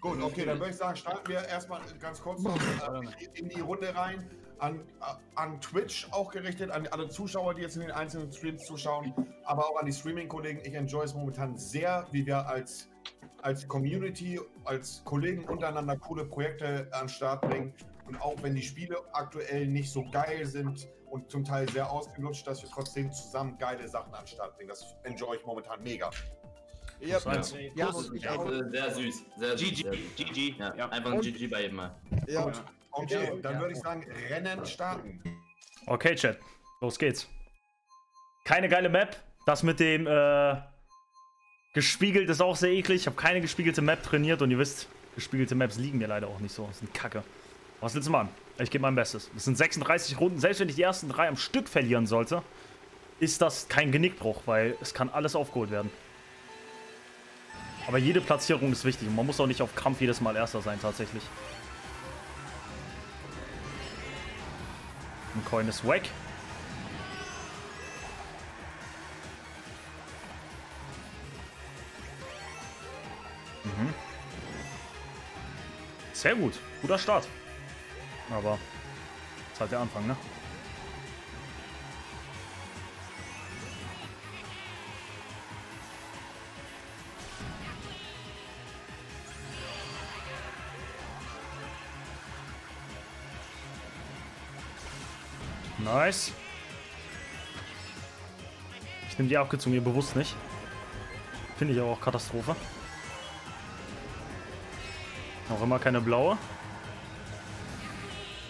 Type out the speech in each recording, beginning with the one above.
Gut, okay, dann würde ich sagen, starten wir erstmal ganz kurz noch äh, in die Runde rein. An, äh, an Twitch auch gerichtet, an alle Zuschauer, die jetzt in den einzelnen Streams zuschauen, aber auch an die Streaming-Kollegen. Ich enjoy es momentan sehr, wie wir als, als Community, als Kollegen untereinander coole Projekte an den Start bringen. Und auch wenn die Spiele aktuell nicht so geil sind und zum Teil sehr ausgelutscht, dass wir trotzdem zusammen geile Sachen an den Start bringen. Das enjoy ich momentan mega. Ja, Ja. ja, Ja, äh, sehr süß. Sehr süß, GG, sehr süß. GG. Ja, Ja. Einfach ein GG bei ihm mal. ja. Gut. Okay, dann würde ich sagen, Rennen starten. Okay, Chat. Los geht's. Keine geile Map. Das mit dem äh, gespiegelt ist auch sehr eklig. Ich habe keine gespiegelte Map trainiert und ihr wisst, gespiegelte Maps liegen mir leider auch nicht so. Das sind Kacke. Was willst du machen? Ich gebe mein Bestes. Es sind 36 Runden. Selbst wenn ich die ersten drei am Stück verlieren sollte, ist das kein Genickbruch, weil es kann alles aufgeholt werden. Aber jede Platzierung ist wichtig und man muss auch nicht auf Krampf jedes Mal Erster sein, tatsächlich. Ein Coin ist weg. Mhm. Sehr gut. Guter Start. Aber ist halt der Anfang, ne? Nice. Ich nehme die abgezogen, ihr bewusst nicht. Finde ich aber auch Katastrophe. Noch immer keine blaue.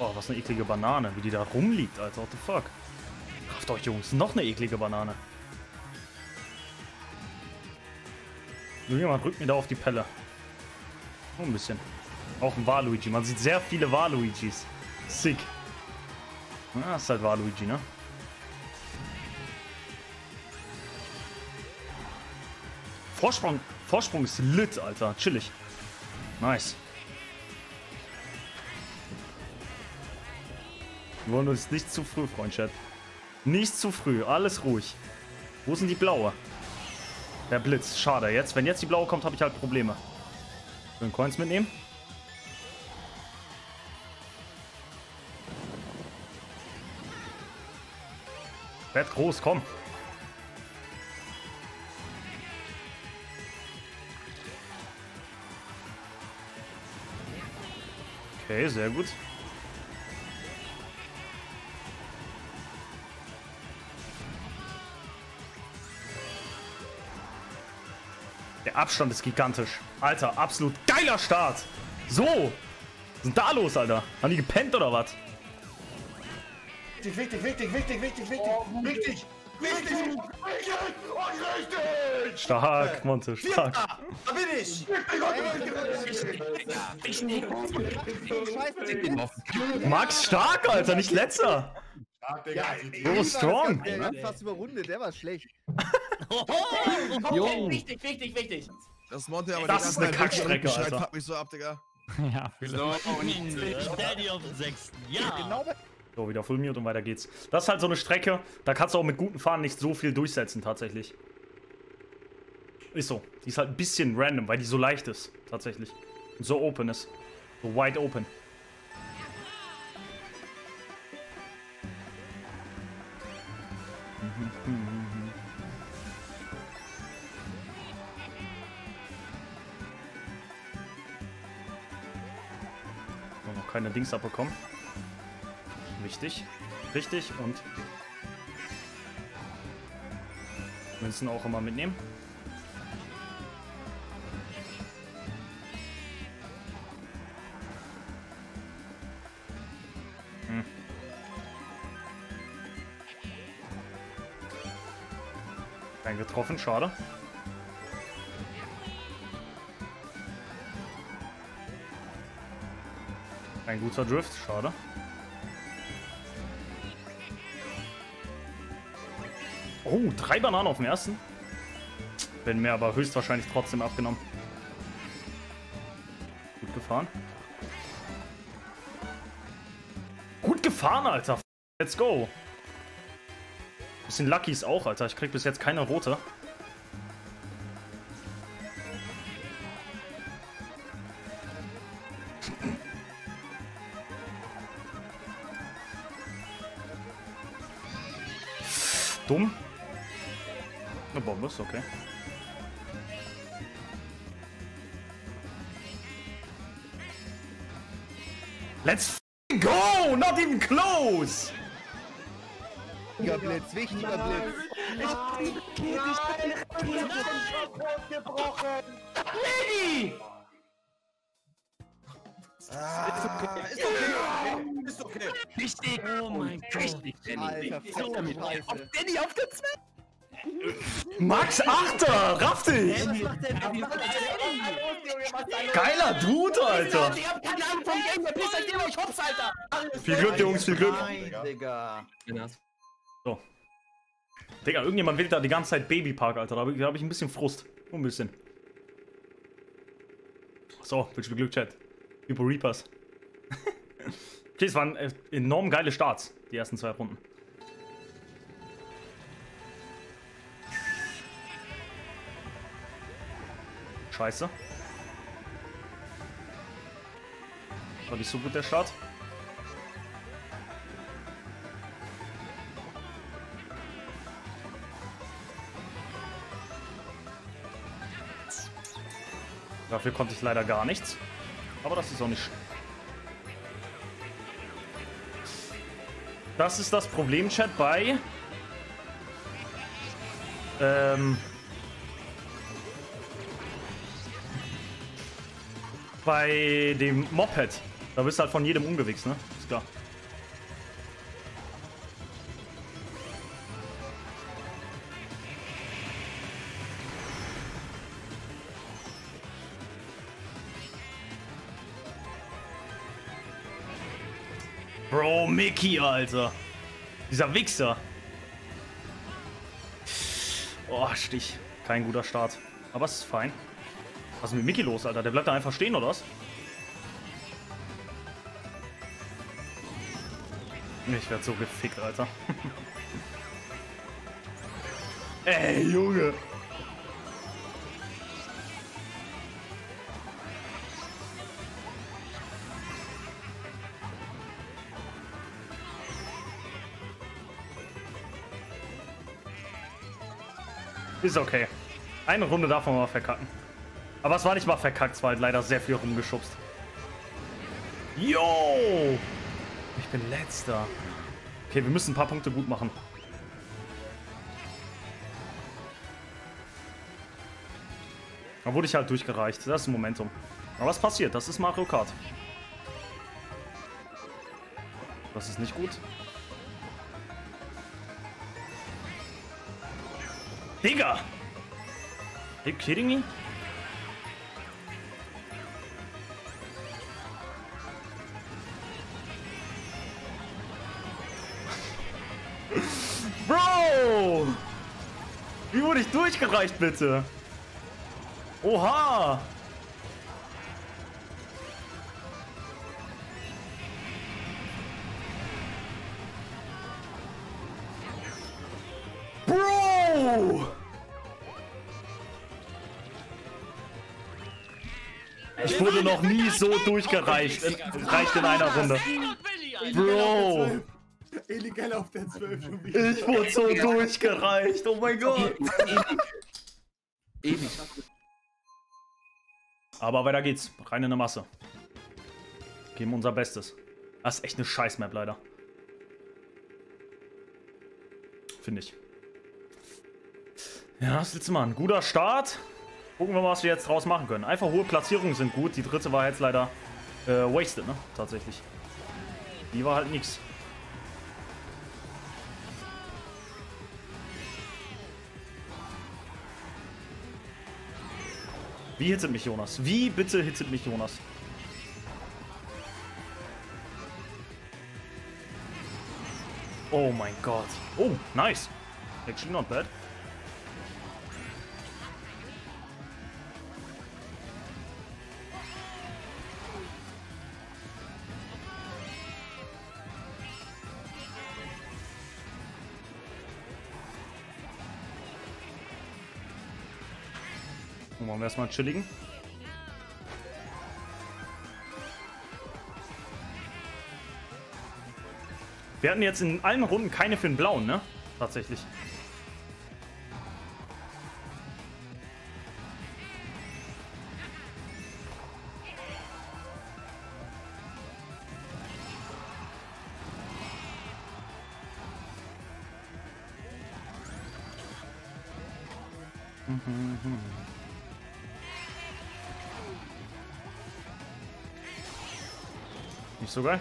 Oh, was eine eklige Banane, wie die da rumliegt, Alter. What the fuck? Kraft euch, Jungs. Noch eine eklige Banane. Irgendjemand rückt mir da auf die Pelle. Nur ein bisschen. Auch ein Waluigi. Man sieht sehr viele Waluigis. Sick. Ja, ist halt Waluigi, ne? Vorsprung, Vorsprung ist lit, Alter. Chillig. Nice. Wir wollen uns nicht zu früh, Freundschaft. Nicht zu früh, alles ruhig. Wo sind die blaue? Der Blitz, schade. Jetzt, wenn jetzt die blaue kommt, habe ich halt Probleme. Will Coins mitnehmen? Werd groß, komm. Okay, sehr gut. Der Abstand ist gigantisch. Alter, absolut geiler Start. So. Was ist denn da los, Alter? Haben die gepennt oder was? wichtig, wichtig, wichtig, wichtig, wichtig, wichtig, oh, wichtig, wichtig, wichtig und richtig! Stark, Monte, stark. Vierter, da bin ich! Max stark, Alter, nicht letzter! Stark, Digga. Ja, Yo, strong! Der hat fast überrundet, der war schlecht. Oh, wichtig, wichtig, wichtig! Das ist Monte, aber das ist eine Kackstrecke, Alter. Pack mich so ab, Digga. Ja, vielleicht. So, und ich bin auf den sechsten. Ja. Genau bei so, wieder Full Mute und weiter geht's. Das ist halt so eine Strecke, da kannst du auch mit guten Fahren nicht so viel durchsetzen, tatsächlich. Ist so. Die ist halt ein bisschen random, weil die so leicht ist, tatsächlich. Und so open ist. So wide open. Noch keine Dings abbekommen. Wichtig. Richtig und Münzen auch immer mitnehmen. Hm. Kein getroffen, schade. Ein guter Drift, schade. Oh, drei Bananen auf dem ersten. Bin mir aber höchstwahrscheinlich trotzdem abgenommen. Gut gefahren. Gut gefahren, Alter. Let's go. Bisschen Luckys auch, Alter. Ich krieg bis jetzt keine rote. Ist okay. Let's f***ing go! Not even close! Wichtiger Blitz, wichtiger Blitz. Ist okay. Richtig. Oh mein Gott. Alter, So, Scheiße. Danny auf der 2. Max Achter! Raff dich! Geiler Dude, Alter! Ich hab keine Ahnung vom Game, der pisst euch immer, ich hops, Alter. Viel Glück, Jungs, viel Glück. Nein, Digga. So. Digga, irgendjemand wählt da die ganze Zeit Babypark, Alter. Da habe ich, da hab ich ein bisschen Frust. Nur ein bisschen. So, wünsch mir Glück, Chat. Hypo Reapers. okay, es waren äh, enorm geile Starts, die ersten zwei Runden. Scheiße. War nicht so gut der Start. Dafür konnte ich leider gar nichts. Aber das ist auch nicht. Das ist das Problem, Chat, bei. Ähm. Bei dem Moped. Da bist du halt von jedem umgewichst, ne? Ist klar. Bro, Mickey, Alter. Dieser Wichser. Oh, Stich. Kein guter Start. Aber es ist fein. Was ist mit Mickey los, Alter? Der bleibt da einfach stehen, oder was? Ich werd so gefickt, Alter. Ey, Junge. Ist okay. Eine Runde man mal verkacken. Aber es war nicht mal verkackt, es war halt leider sehr viel rumgeschubst. Yo! Ich bin letzter. Okay, wir müssen ein paar Punkte gut machen. Da wurde ich halt durchgereicht. Das ist ein Momentum. Aber was passiert? Das ist Mario Kart. Das ist nicht gut. Digga! Are you kidding me? Durchgereicht, bitte? Oha! Bro! Ich wurde noch nie so durchgereicht in, reicht in einer Runde. Bro! Illegal auf der 12 schon wieder. Ich wurde so durchgereicht. Oh mein Gott. Aber weiter geht's. Rein in der Masse. Geben unser Bestes. Das ist echt eine Scheiß-Map leider. Finde ich. Ja, was willst du machen? Guter Start. Gucken wir mal, was wir jetzt draus machen können. Einfach hohe Platzierungen sind gut. Die dritte war jetzt leider äh, wasted, ne? Tatsächlich. Die war halt nix. Wie hitzet mich Jonas? Wie bitte hitzet mich Jonas? Oh mein Gott. Oh, nice. Actually not bad. Erstmal chilligen. Wir hatten jetzt in allen Runden keine für den blauen, ne? Tatsächlich. Nicht so geil.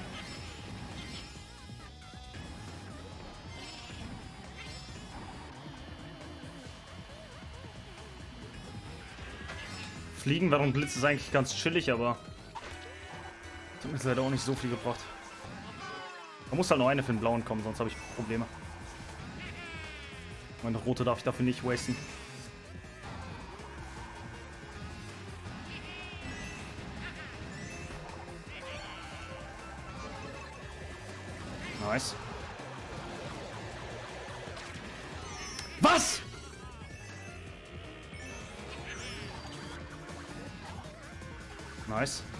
Fliegen während Blitz ist eigentlich ganz chillig, aber hat mir leider auch nicht so viel gebracht. Da muss halt noch eine für den blauen kommen, sonst habe ich Probleme. Meine rote darf ich dafür nicht wasten.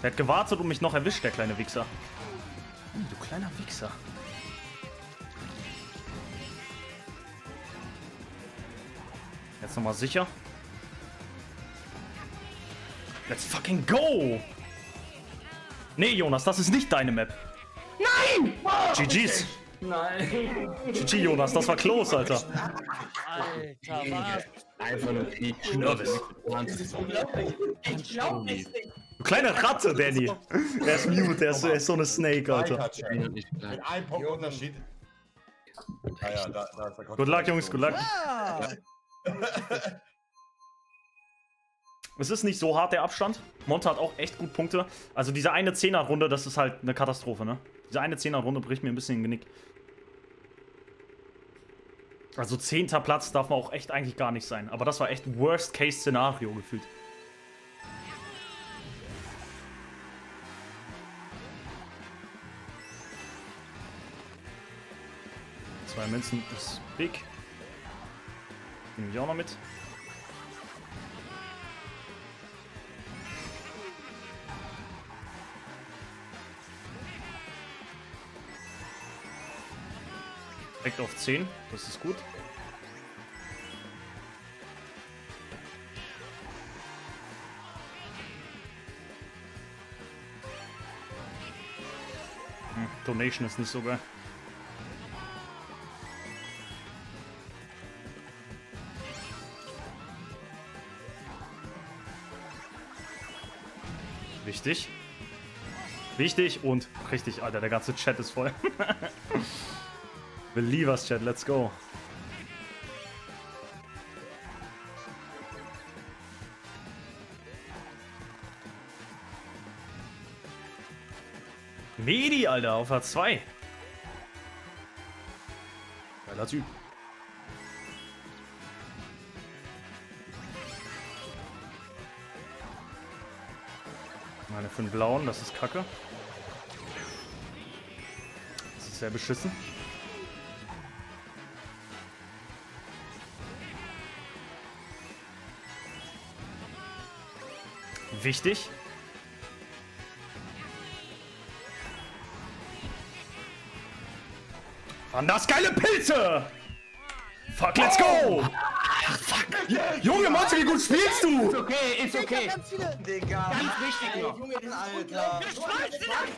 Der hat gewartet und mich noch erwischt, der kleine Wichser. Hm, du kleiner Wichser. Jetzt nochmal sicher. Let's fucking go! Nee, Jonas, das ist nicht deine Map. Nein! GG's. Nein. GG, Jonas, das war close, Alter. Alter, was? Einfach nur. Nervous. Ich glaub es nicht. Kleine Ratte, Danny. Er ist mute, er ist, er ist so eine Snake, Alter. Alter. Mit einem Punkt Unterschied. Ah ja, da, da ist der Good luck, Jungs, good luck. Ah, Es ist nicht so hart, der Abstand. Monte hat auch echt gut Punkte. Also diese eine Zehner-Runde, das ist halt eine Katastrophe, ne? Diese eine Zehner-Runde bricht mir ein bisschen den Genick. Also zehnter Platz darf man auch echt eigentlich gar nicht sein. Aber das war echt Worst-Case-Szenario gefühlt. Zwei Münzen ist big. Nehme ich auch noch mit. Direkt auf 10, das ist gut. Hm, Donation ist nicht so geil. Wichtig. Wichtig und richtig, Alter, der ganze Chat ist voll. Believers Chat, let's go. Medi, Alter, auf A2. Geiler Typ. Für den blauen, das ist kacke. Das ist sehr beschissen. Wichtig. Waren das geile Pilze! Fuck, let's go! Junge, Monte, wie gut spielst du? Okay, ist okay. ganz viele. Digga. Ganz wichtig noch. Junge, Alter.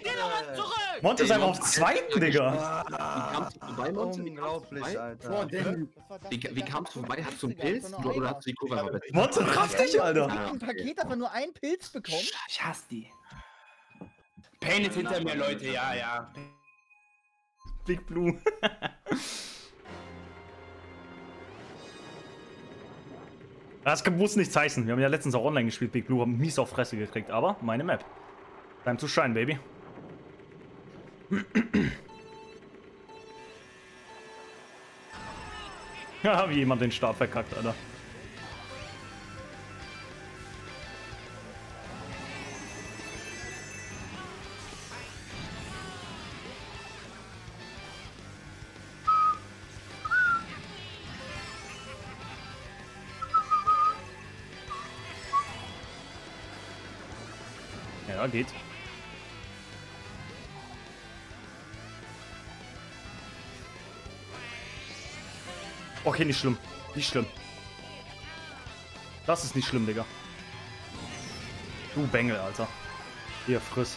Geh nochmal zurück! Monte ist einfach auf zweiten, Digga. Kamst du vorbei, Monte? Unglaublich, Alter. Wie, wie kamst du vorbei? Hast du einen Pilz oder, hast du die Kurve besser? Monte, raff dich, Alter. Ein Paket, aber nur einen Pilz bekommen. Ich hasse die. Pain ist hinter mir, Leute, ja, ja. Big Blue. Das muss nichts heißen. Wir haben ja letztens auch online gespielt, Big Blue, haben mies auf Fresse gekriegt, aber meine Map. Time to shine, baby. Ja, wie jemand den Start verkackt, Alter. Geht. Okay, nicht schlimm. Nicht schlimm. Das ist nicht schlimm, Digga. Du Bengel, Alter. Hier, friss.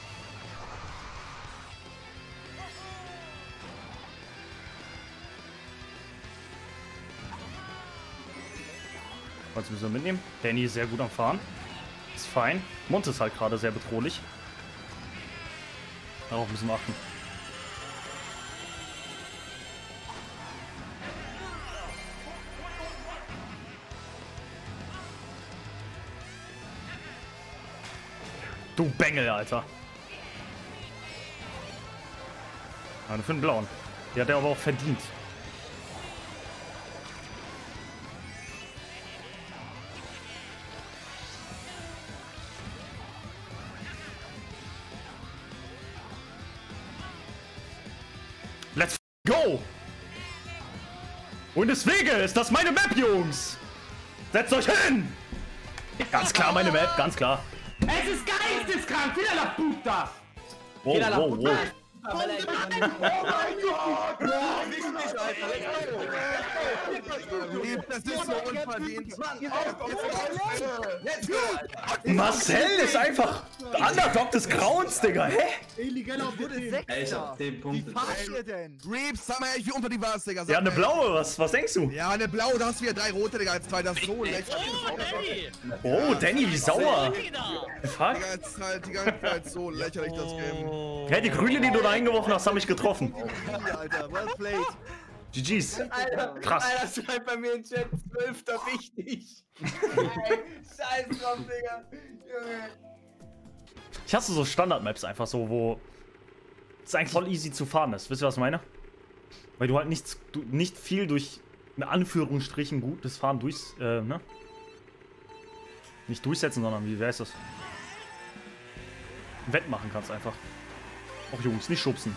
Also müssen wir mitnehmen. Danny ist sehr gut am Fahren. Fein. Mont ist halt gerade sehr bedrohlich. Darauf müssen wir achten. Du Bengel, Alter. Ja, für den blauen. Die hat er aber auch verdient. Und deswegen ist das meine Map, Jungs! Setzt euch hin! Ganz klar meine Map, ganz klar. Es ist geisteskrank, wieder la puta! Wow, Wieder la wow, puta! wow. Oh mein Gott! Das ist so unverdient. Marcel ist einfach Underdog des Grauens, Digga. Hä? Wurde Ey, ich Sechster. hab 10 Wie Punkte. fahrt ihr denn? Reeves, sag mal ehrlich, wie unverdient war das, Digga? Sag Ja, eine blaue, was, was denkst du? Ja, eine blaue, da hast du wieder drei rote, Digga, als zwei, das ist so lächerlich. Oh, Danny! Oh, Danny, wie sauer. Fuck. Digga, jetzt ist halt die ganze Zeit so lächerlich, das Game. Hä, die Grüne, die du da eingeworfen hast, haben mich getroffen. Alter, well played. GG's. Alter, Krass. Alter, schreibt bei mir im Chat, zwölfter wichtig. Scheiß drauf, Digga. Junge. Ich hasse so Standard-Maps einfach so, wo es eigentlich voll easy zu fahren ist. Wisst ihr, was ich meine? Weil du halt nichts, du, nicht viel durch, in Anführungsstrichen, gutes Fahren durch, äh, ne? Nicht durchsetzen, sondern wie, wer ist das? Wettmachen kannst einfach. Och Jungs, nicht schubsen.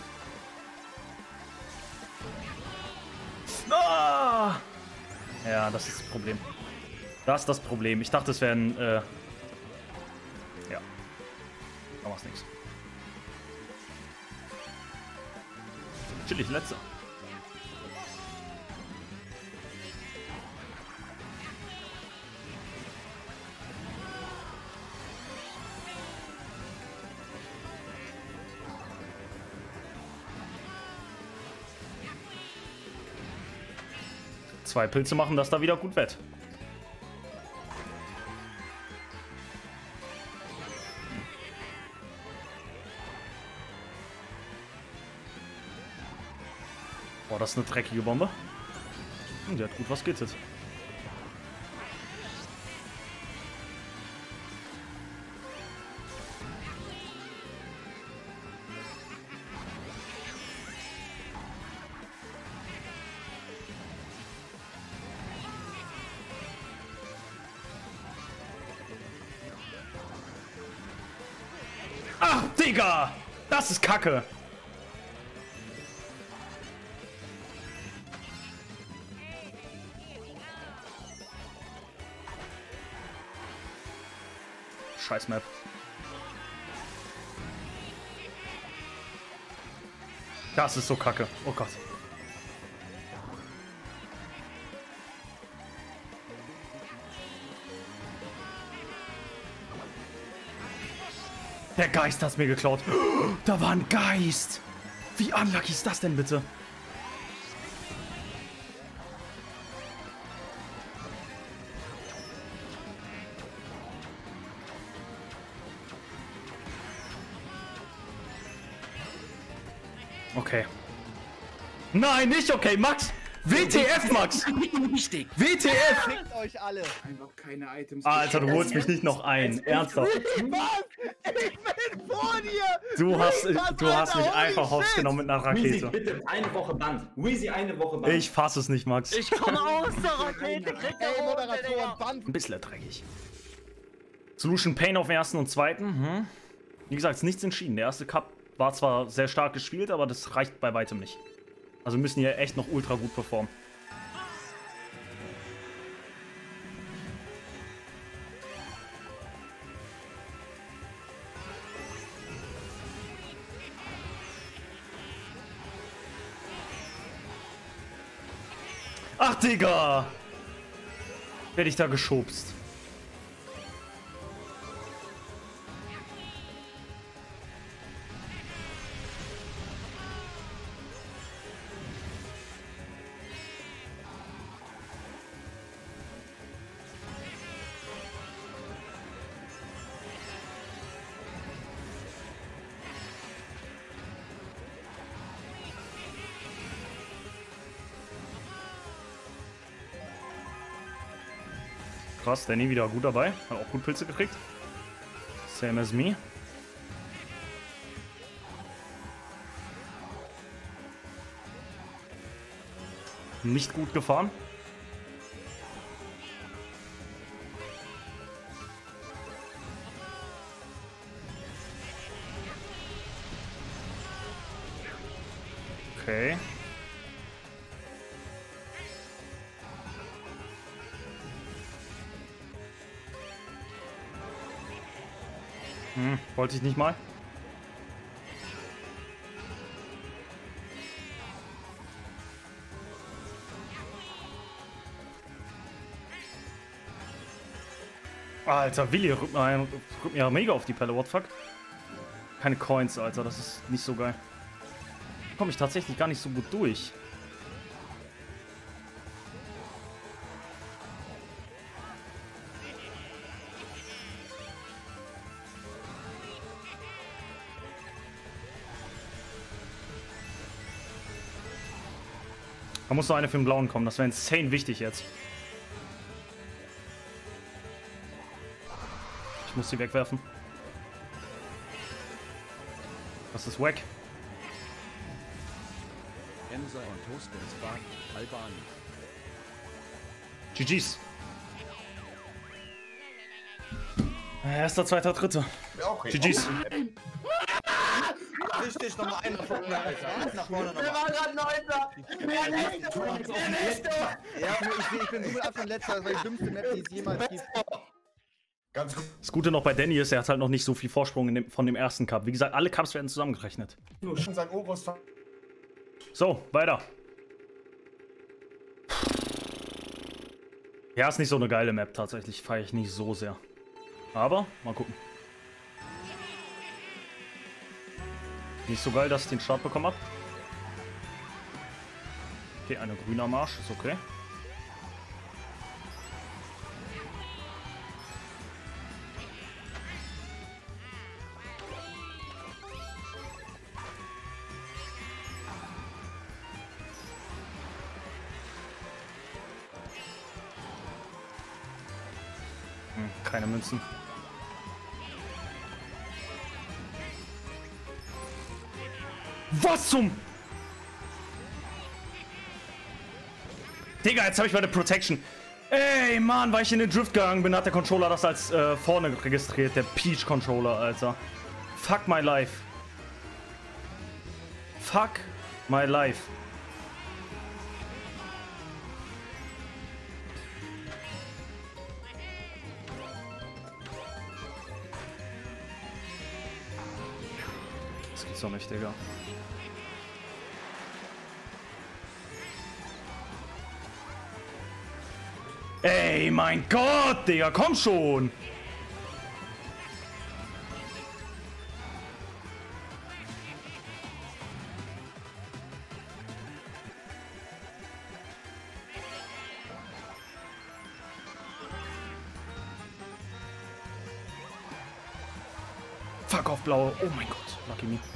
Ah! Ja, das ist das Problem. Das ist das Problem. Ich dachte, es wären, äh. Da machst nichts. Chillig, letzter. Zwei Pilze machen das da wieder gut wett. Das ist eine dreckige Bombe. Hm, die hat gut was gehittet. Ach, Digga! Das ist Kacke! Scheiß Map. Das ist so kacke. Oh Gott. Der Geist hat's mir geklaut. Da war ein Geist. Wie unlucky ist das denn bitte? Nein, nicht okay, Max! WTF, Max! Wichtig. WTF! Fickt euch alle. Einfach keine Items. Alter, du holst mich nicht noch ein. Ernsthaft. Was? Ich bin vor dir! Du hast, du hast mich einfach hops genommen mit einer Weezy, Rakete. bitte eine Woche Band. Weezy, eine Woche Band. Ich fass es nicht, Max. Ich komme aus der Rakete, krieg der Moderatoren! Band. Ein bisschen dreckig. Solution Pain auf dem ersten und zweiten. Hm. Wie gesagt, ist nichts entschieden. Der erste Cup war zwar sehr stark gespielt, aber das reicht bei weitem nicht. Also müssen hier echt noch ultra gut performen. Ach, Digga! Werde ich da geschubst. Krass, Danny wieder gut dabei. Hat auch gut Pilze gekriegt. Same as me. Nicht gut gefahren. Wollte ich nicht mal. Alter, Willi rückt mir, rückt mir mega auf die Pelle, what fuck? Keine Coins, Alter, das ist nicht so geil. Komme ich tatsächlich gar nicht so gut durch. Muss noch eine für den Blauen kommen, das wäre insane wichtig jetzt. Ich muss sie wegwerfen. Das ist. Emser und Albanien. GG's. Erster, zweiter, dritter. Ja. GG's. Richtig, nochmal einer von mir, Alter. Nach vorne Der nochmal. war gerade Neunter. Der nächste. Der nächste. Ja, ich, ich bin Double ab von letzter, das war die dümmste Map, die es jemals gibt. Ganz gut. Das Gute noch bei Danny ist, er hat halt noch nicht so viel Vorsprung in dem, von dem ersten Cup. Wie gesagt, alle Cups werden zusammengerechnet. Oberst So, weiter. Ja, ist nicht so eine geile Map tatsächlich. Feiere ich nicht so sehr. Aber, mal gucken. Nicht so geil, dass ich den Start bekommen habe. Okay, eine grüner Marsch, ist okay. Hm, keine Münzen. Was zum... Digga, jetzt habe ich meine Protection. Ey, Mann, weil ich in den Drift gegangen bin, hat der Controller das als äh, vorne registriert. Der Peach Controller, Alter. Fuck my life. Fuck my life. Das gibt's doch nicht, Digga. Mein Gott, Digga, komm schon! Fuck auf Blau. Oh mein Gott, lucky me.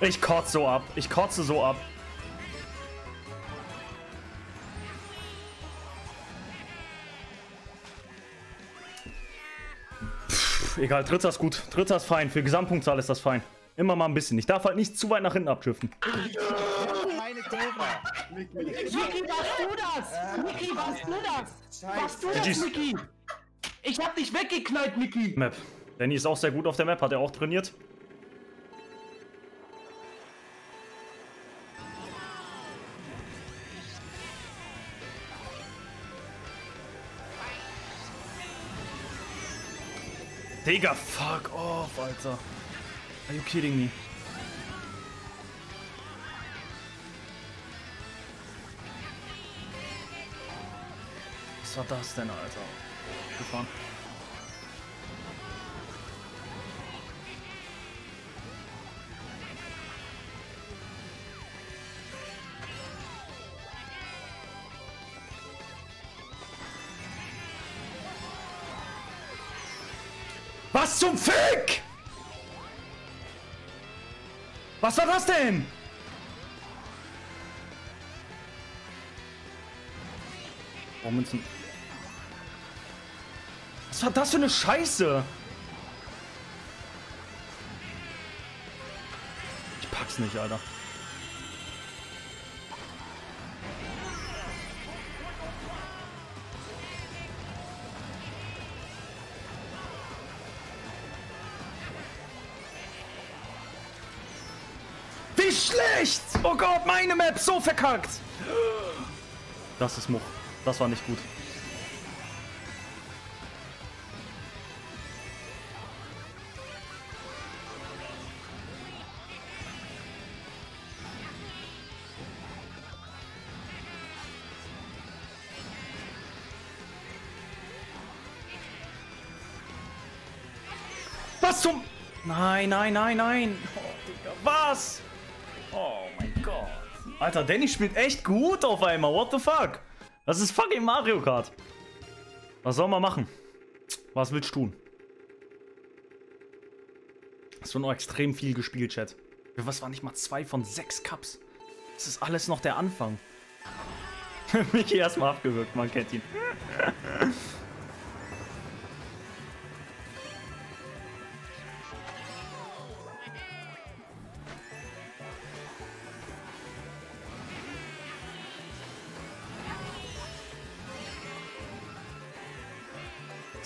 Ich kotze so ab. Ich kotze so ab. Pff, egal, dritter ist gut. Dritter ist fein. Für Gesamtpunktzahl ist das fein. Immer mal ein bisschen. Ich darf halt nicht zu weit nach hinten abdriften. Keine Kurve. Niki, warst du das? Niki, warst du das? Warst du das. Niki? Ich hab dich weggeknallt, Niki. Map. Danny ist auch sehr gut auf der Map. Hat er auch trainiert. Digga, fuck off, Alter. Are you kidding me? Was war das denn, Alter? Gefahren. Zum Fick? Was war das denn? Oh. Was war das für eine Scheiße? Ich pack's nicht, Alter. Oh Gott, meine Map so verkackt! Das ist Much. Das war nicht gut. Was zum... Nein, nein, nein, nein. Oh, Digga, was? Alter, Danny spielt echt gut auf einmal. What the fuck? Das ist fucking Mario Kart. Was soll man machen? Was willst du tun? Hast du noch extrem viel gespielt, Chat? Was war nicht mal zwei von sechs Cups? Das ist alles noch der Anfang. Mickey erstmal abgewürgt, man kennt ihn.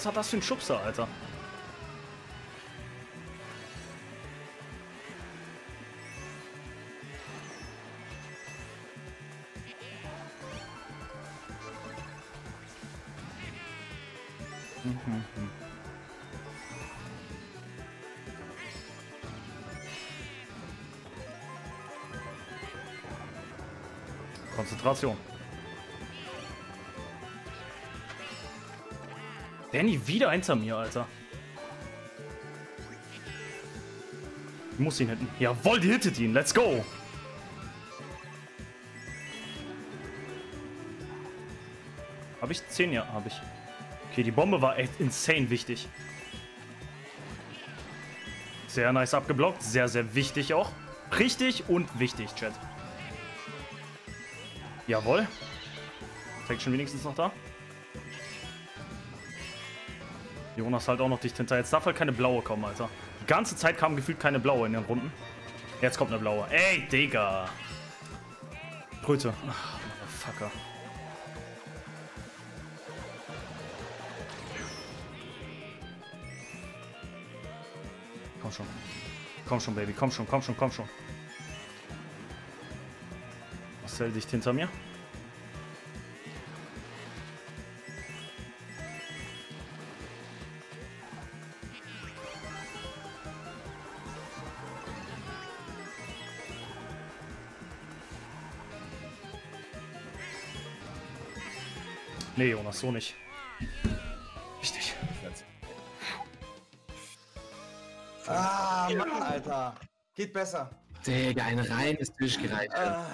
Was hat das für ein Schubser, Alter? Konzentration. Danny wieder hinter mir, Alter. Ich muss ihn hitten. Jawohl, die hittet ihn. Let's go. Habe ich 10? Ja, habe ich. Okay, die Bombe war echt insane wichtig. Sehr nice abgeblockt. Sehr, sehr wichtig auch. Richtig und wichtig, Chat. Jawohl. Section wenigstens noch da. Jonas halt auch noch dicht hinter. Jetzt darf halt keine blaue kommen, Alter. Die ganze Zeit kam gefühlt keine blaue in den Runden. Jetzt kommt eine blaue. Ey, Digga. Kröte. Ach, Motherfucker. Komm schon. Komm schon, Baby. Komm schon, komm schon, komm schon. Marcel dicht hinter mir. Jonas, so nicht. Richtig. Ah, Mann, Alter. Geht besser. Digga, ein reines Durchgereicht. Ah.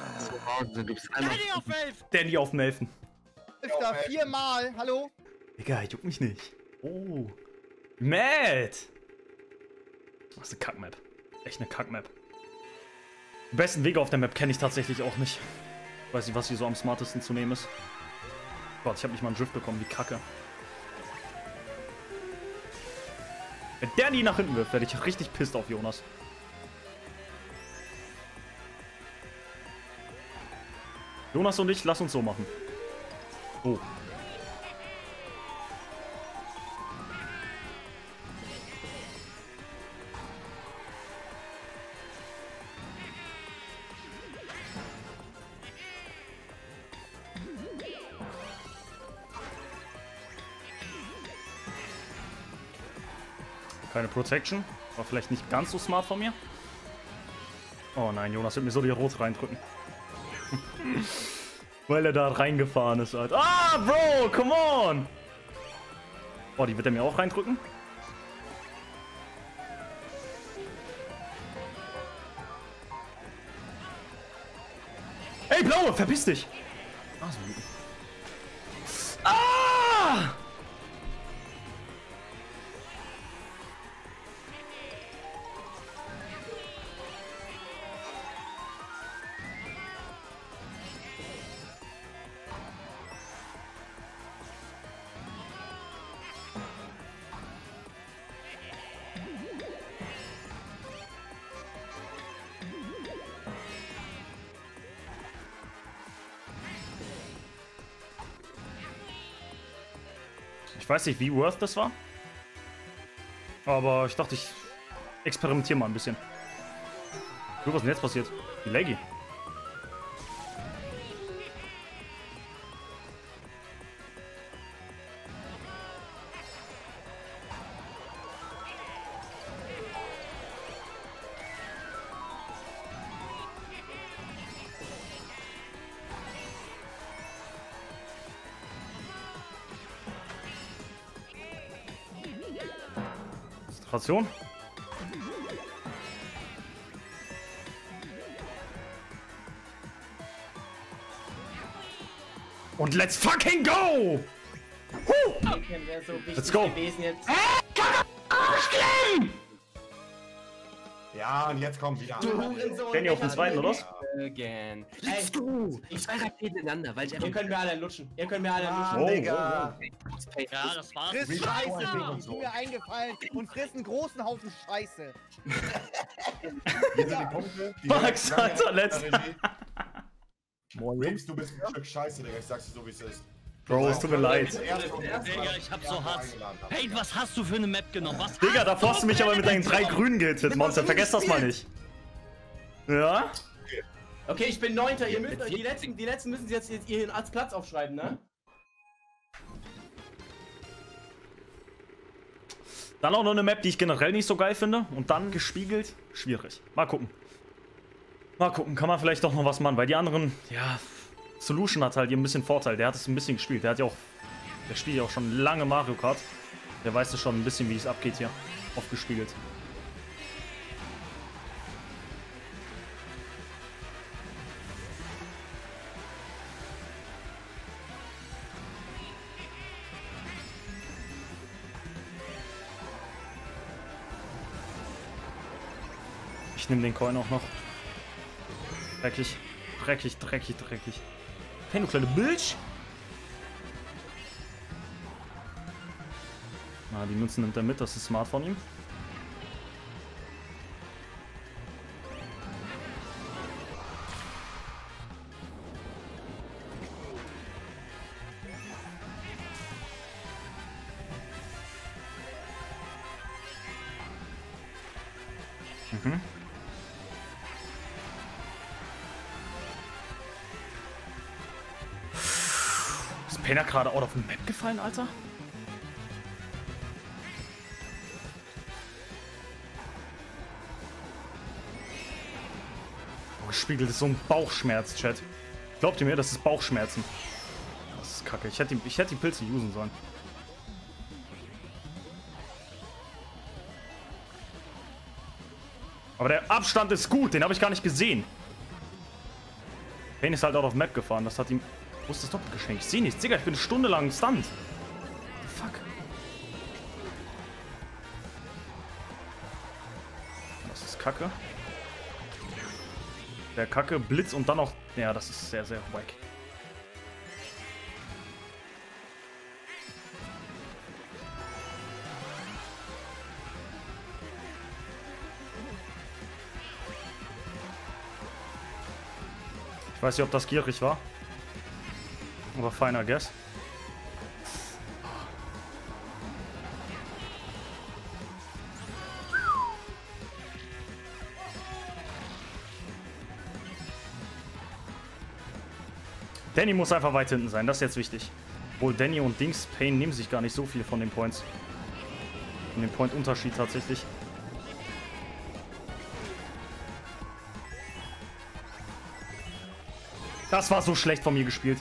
Danny auf 11! Danny auf dem Elfen. Da viermal, hallo? Digga, juckt mich nicht. Oh. Mad. Das ist eine Kackmap. Echt eine Kackmap. Die besten Wege auf der Map kenne ich tatsächlich auch nicht. Ich weiß nicht, was hier so am smartesten zu nehmen ist. Gott, ich habe nicht mal einen Drift bekommen, wie kacke. Wenn der die nach hinten wirft, werde ich richtig pisst auf Jonas. Jonas und ich, lass uns so machen. Oh. Protection. War vielleicht nicht ganz so smart von mir. Oh nein, Jonas wird mir so die Rot reindrücken. Weil er da reingefahren ist, Alter. Ah, Bro, come on! Oh, die wird er mir auch reindrücken. Ey, Blaue, verpiss dich! Ich weiß nicht, wie worth das war. Aber ich dachte, ich experimentiere mal ein bisschen. Du, was denn jetzt passiert? Wie laggy. Konzentration. Und let's fucking go! Wäre so Let's go. gewesen jetzt. Ja, und jetzt kommt wieder. Hurensohn, Danny auf den zweiten, oder was? Again. Let's go! Zwei Raketen ineinander, weil ich Ihr könnt mir alle lutschen. Ihr könnt mir alle Ah, lutschen. Digga. Ja, das war's. Friss Wie Scheiße! Scheiße. Tu mir eingefallen und friss einen großen Haufen Scheiße. Hier sind die Punkte. Die Max, let's- Regie. Jungs, du bist ein Stück Scheiße, Digga. Ich sag's dir so, wie es ist. Bro, es tut mir leid. Digga, ich hab so Hass. Hey, was hast du für eine Map genommen? Was Digga, davor hast du mich aber mit deinen drei? Grünen gehittet, Monster. Vergesst das mal nicht. Ja? Okay, ich bin Neunter. Ihr müsst euch die letzten, die letzten müssen sie jetzt, ihren als Platz aufschreiben, ne? Dann auch noch eine Map, die ich generell nicht so geil finde. Und dann gespiegelt. Schwierig. Mal gucken. Mal gucken, kann man vielleicht doch noch was machen. Weil die anderen, ja, Solution hat halt hier ein bisschen Vorteil. Der hat es ein bisschen gespielt. Der hat ja auch, der spielt ja auch schon lange Mario Kart. Der weiß ja schon ein bisschen, wie es abgeht hier. Aufgespiegelt. Ich nehme den Coin auch noch. Dreckig. Dreckig, dreckig, dreckig. Hey, du kleine Bitch! Na, die Münzen nimmt er mit, das ist smart von ihm. Mhm. Penner gerade out of the map gefallen, Alter? Oh, gespiegelt ist so ein Bauchschmerz, Chat. Glaubt ihr mir, das ist Bauchschmerzen. Das ist kacke. Ich hätte, die- ich hätte die Pilze usen sollen. Aber der Abstand ist gut, den habe ich gar nicht gesehen. Payne ist halt out of map gefahren, das hat ihm... Wo ist das Doppelgeschenk? Ich sehe nichts. Digga, ich bin eine Stunde lang stunned. Fuck. Das ist kacke. Der Kacke, Blitz und dann auch... Ja, das ist sehr, sehr wack. Ich weiß nicht, ob das gierig war. Aber feiner Guess. Danny muss einfach weit hinten sein, das ist jetzt wichtig. Obwohl Danny und Dings Payne nehmen sich gar nicht so viel von den Points. Von dem Point-Unterschied tatsächlich. Das war so schlecht von mir gespielt.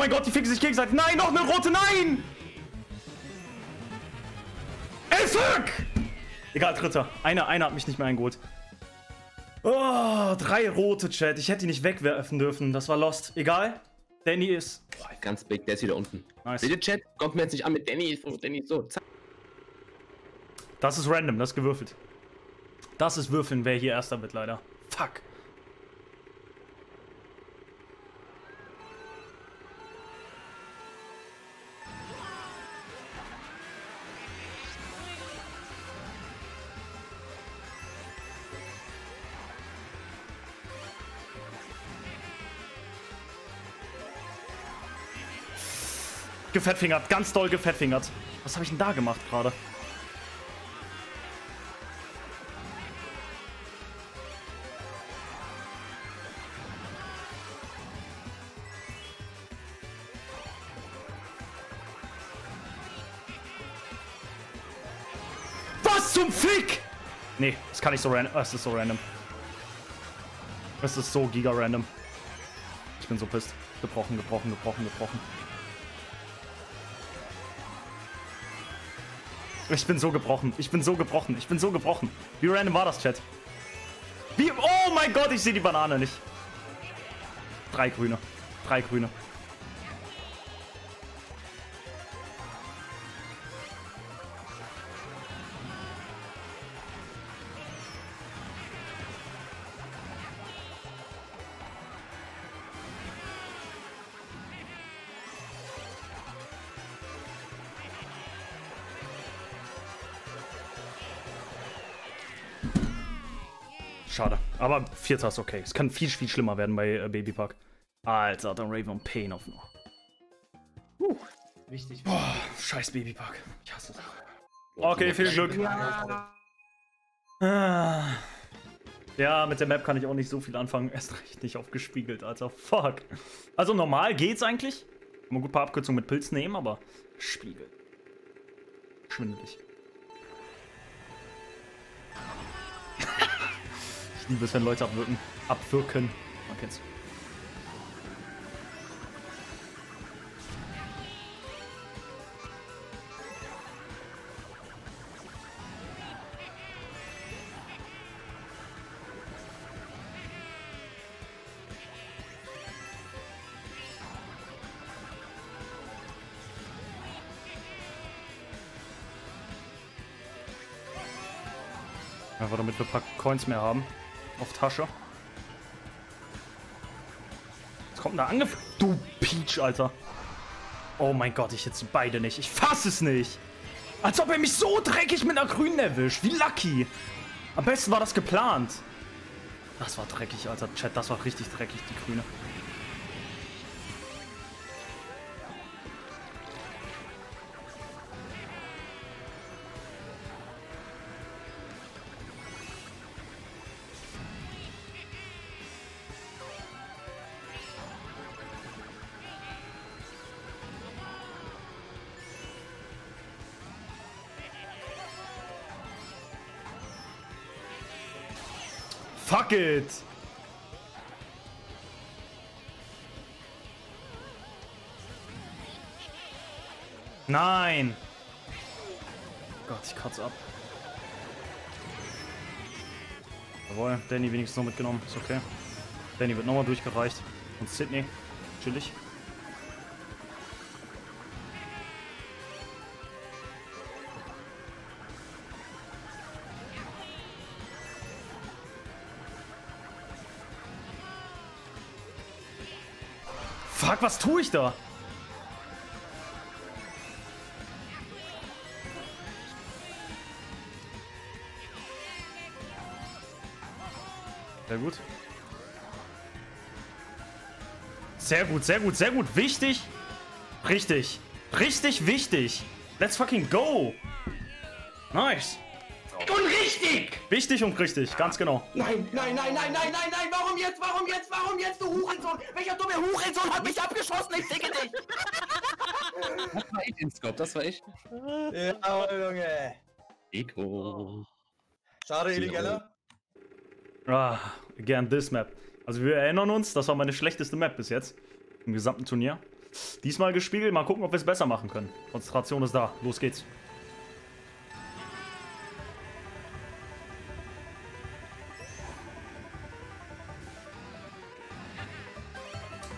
Oh mein Gott, die fixen sich gegenseitig. Nein, noch eine rote, nein! Ey, fuck! Egal, dritter. Einer, einer hat mich nicht mehr eingeholt. Oh, drei rote, Chat. Ich hätte die nicht wegwerfen dürfen. Das war lost. Egal. Danny ist... Boah, ganz big, der ist wieder unten. Nice. Bitte Chat, kommt mir jetzt nicht an mit Danny, Danny ist so. Zack. Das ist random, das ist gewürfelt. Das ist Würfeln, wer hier erster wird, leider. Fuck. Gefettfingert, ganz doll gefettfingert. Was habe ich denn da gemacht gerade? Was zum Fick? Nee, das kann nicht so random. Es ist so random. Es ist so giga random. Ich bin so pisst. Gebrochen, gebrochen, gebrochen, gebrochen. Ich bin so gebrochen. Ich bin so gebrochen. Ich bin so gebrochen. Wie random war das, Chat? Wie? Oh mein Gott, ich sehe die Banane nicht. Drei grüne. Drei grüne. Aber vierter ist okay. Es kann viel, viel schlimmer werden bei äh, Babypark. Alter, dann Raven Pain auf noch. Wichtig. Boah, scheiß Babypark. Ich hasse es. Okay, viel Glück. Ah. Ja, mit der Map kann ich auch nicht so viel anfangen. Erst recht nicht aufgespiegelt, Alter. Fuck. Also normal geht's eigentlich. Kann man gut ein paar Abkürzungen mit Pilz nehmen, aber Spiegel. Schwindelig. Liebe es, wenn Leute abwirken. Abwirken. Man kennt's. Einfach damit wir ein paar Coins mehr haben. Auf Tasche. Jetzt kommt da angef... Du Peach, Alter. Oh mein Gott, ich jetzt beide nicht. Ich fass es nicht. Als ob er mich so dreckig mit einer grünen erwischt. Wie lucky. Am besten war das geplant. Das war dreckig, Alter. Chat, das war richtig dreckig, die grüne. Fuck it! Nein! Gott, ich kotze ab. Jawohl, Danny wenigstens noch mitgenommen. Ist okay. Danny wird nochmal durchgereicht. Und Sydney. Chillig. Fuck, was tue ich da? Sehr gut. Sehr gut, sehr gut, sehr gut. Wichtig. Richtig. Richtig wichtig. Let's fucking go. Nice. Richtig! Wichtig und richtig, ganz genau. Nein, nein, nein, nein, nein, nein, nein, warum jetzt, warum jetzt, warum jetzt, du Hurensohn? Welcher dumme Hurensohn hat mich abgeschossen? Ich ficke dich! Das war ich, Inscope, das war ich. Ja, Junge. Ego. Schade, illegaler. Ah, again this map. Also wir erinnern uns, das war meine schlechteste Map bis jetzt. Im gesamten Turnier. Diesmal gespiegelt, mal gucken, ob wir es besser machen können. Konzentration ist da, los geht's.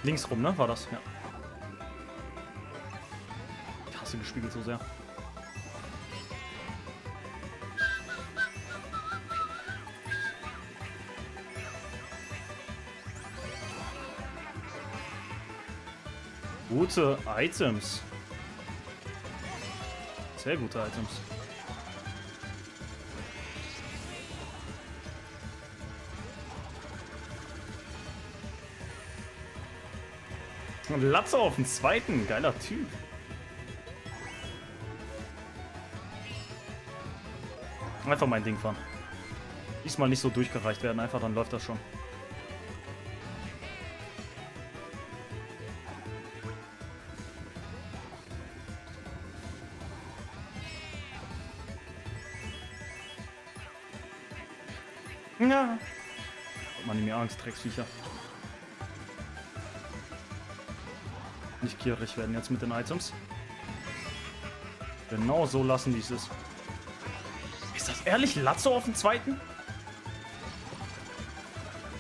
Links rum, ne? War das? Ja. Ich hasse gespiegelt so sehr. Gute Items. Sehr gute Items. Latzo auf den zweiten. Geiler Typ. Einfach mein Ding fahren. Diesmal nicht so durchgereicht werden, einfach dann läuft das schon. Ja. Mann, mir Angst, Drecksviecher. Nicht gierig werden jetzt mit den Items. Genau so lassen, wie es ist. Das ehrlich Latzo auf dem zweiten?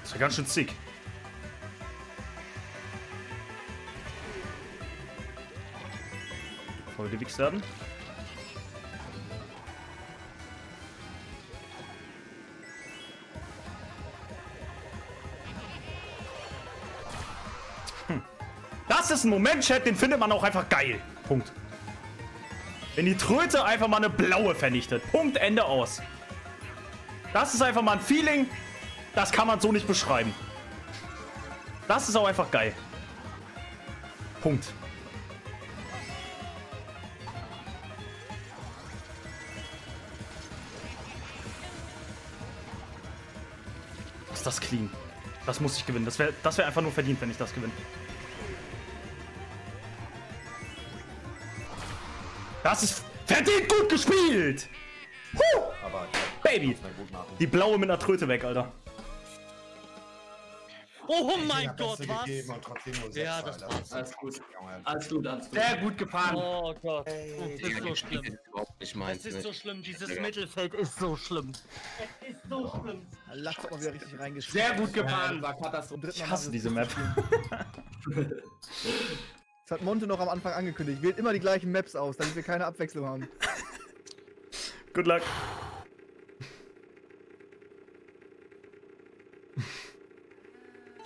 Das ist ja ganz schön sick. Voll gewichst werden. Ist Moment, Chat, den findet man auch einfach geil. Punkt. Wenn die Tröte einfach mal eine blaue vernichtet. Punkt, Ende aus. Das ist einfach mal ein Feeling, das kann man so nicht beschreiben. Das ist auch einfach geil. Punkt. Ist das clean? Das muss ich gewinnen. Das wäre das wär einfach nur verdient, wenn ich das gewinne. Das ist verdient gut gespielt! Huh! Aber Baby! Die blaue mit einer Tröte weg, Alter. Oh Ich mein Gott, was? gegeben und trotzdem nur Ja, das Alter. war's. Alles gut. Alles gut, alles gut. Sehr gut gefahren. Oh Gott. Das ist so schlimm. ist überhaupt nicht meins. Es ist so nicht. schlimm. Dieses Mittelfeld ist so schlimm. Es ist so schlimm. Lass doch mal wieder richtig reingeschrieben. Sehr gut gefahren, war Katastrophe. Ich hasse diese Map. hat Monte noch am Anfang angekündigt. Wählt immer die gleichen Maps aus, damit wir keine Abwechslung haben. Good luck.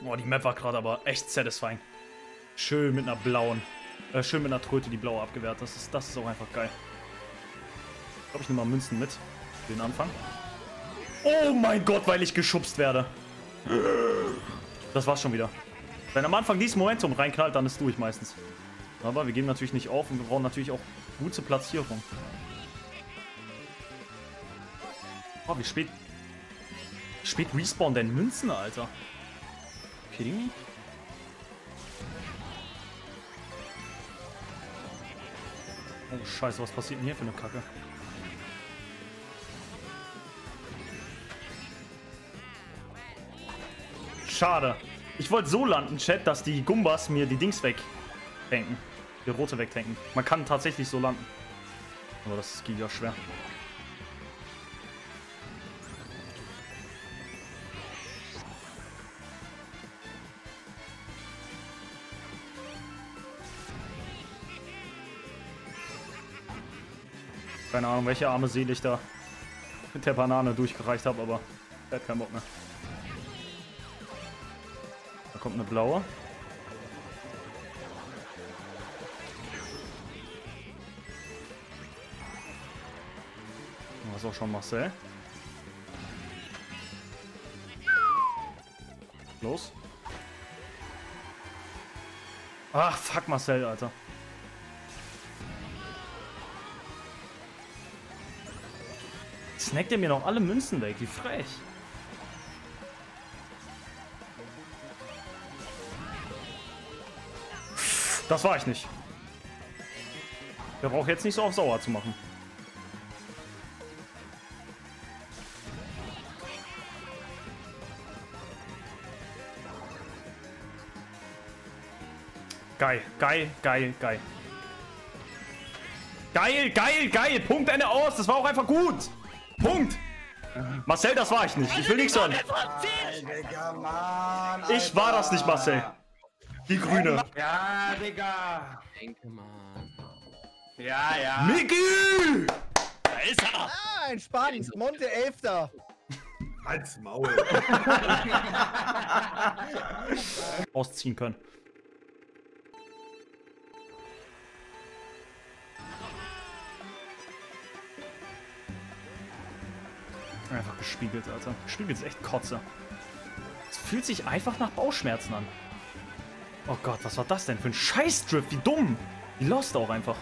Oh, die Map war gerade aber echt satisfying. Schön mit einer blauen. Äh, schön mit einer Tröte die blaue abgewehrt. Das ist, das ist auch einfach geil. Ich glaube, ich nehme mal Münzen mit. Für den Anfang. Oh mein Gott, weil ich geschubst werde. Das war's schon wieder. Wenn am Anfang dieses Momentum reinknallt, dann ist durch meistens. Aber wir geben natürlich nicht auf und wir brauchen natürlich auch gute Platzierung. Oh, wie spät. Spät respawn denn Münzen, Alter? Kidding me? Oh, scheiße, was passiert denn hier für eine Kacke? Schade. Ich wollte so landen, Chat, dass die Gumbas mir die Dings wegtanken. Die rote wegtanken. Man kann tatsächlich so landen. Aber das geht ja schwer. Keine Ahnung, welche arme Seele ich da mit der Banane durchgereicht habe, aber er hat keinen Bock mehr. Da kommt eine blaue. Das ist auch schon Marcel. Los. Ach, fuck Marcel, Alter. Snackt er mir noch alle Münzen weg, wie frech. Das war ich nicht. Der braucht jetzt nicht so auf sauer zu machen. Geil, geil, geil, geil. Geil, geil, geil. Punkt, Ende aus. Das war auch einfach gut. Punkt. Marcel, das war ich nicht. Ich will nichts hören. Mann, Ich war das nicht, Marcel. Die Grüne. Ja, Digga. Denke mal. Ja, ja. Miki! Da ist er. Ah, entspannt. Monte Elfter. Halt's Maul. Ausziehen können. Einfach gespiegelt, Alter. Gespiegelt ist echt Kotze. Es fühlt sich einfach nach Bauchschmerzen an. Oh Gott, was war das denn für ein Scheißdrift? Wie dumm! Die lost auch einfach.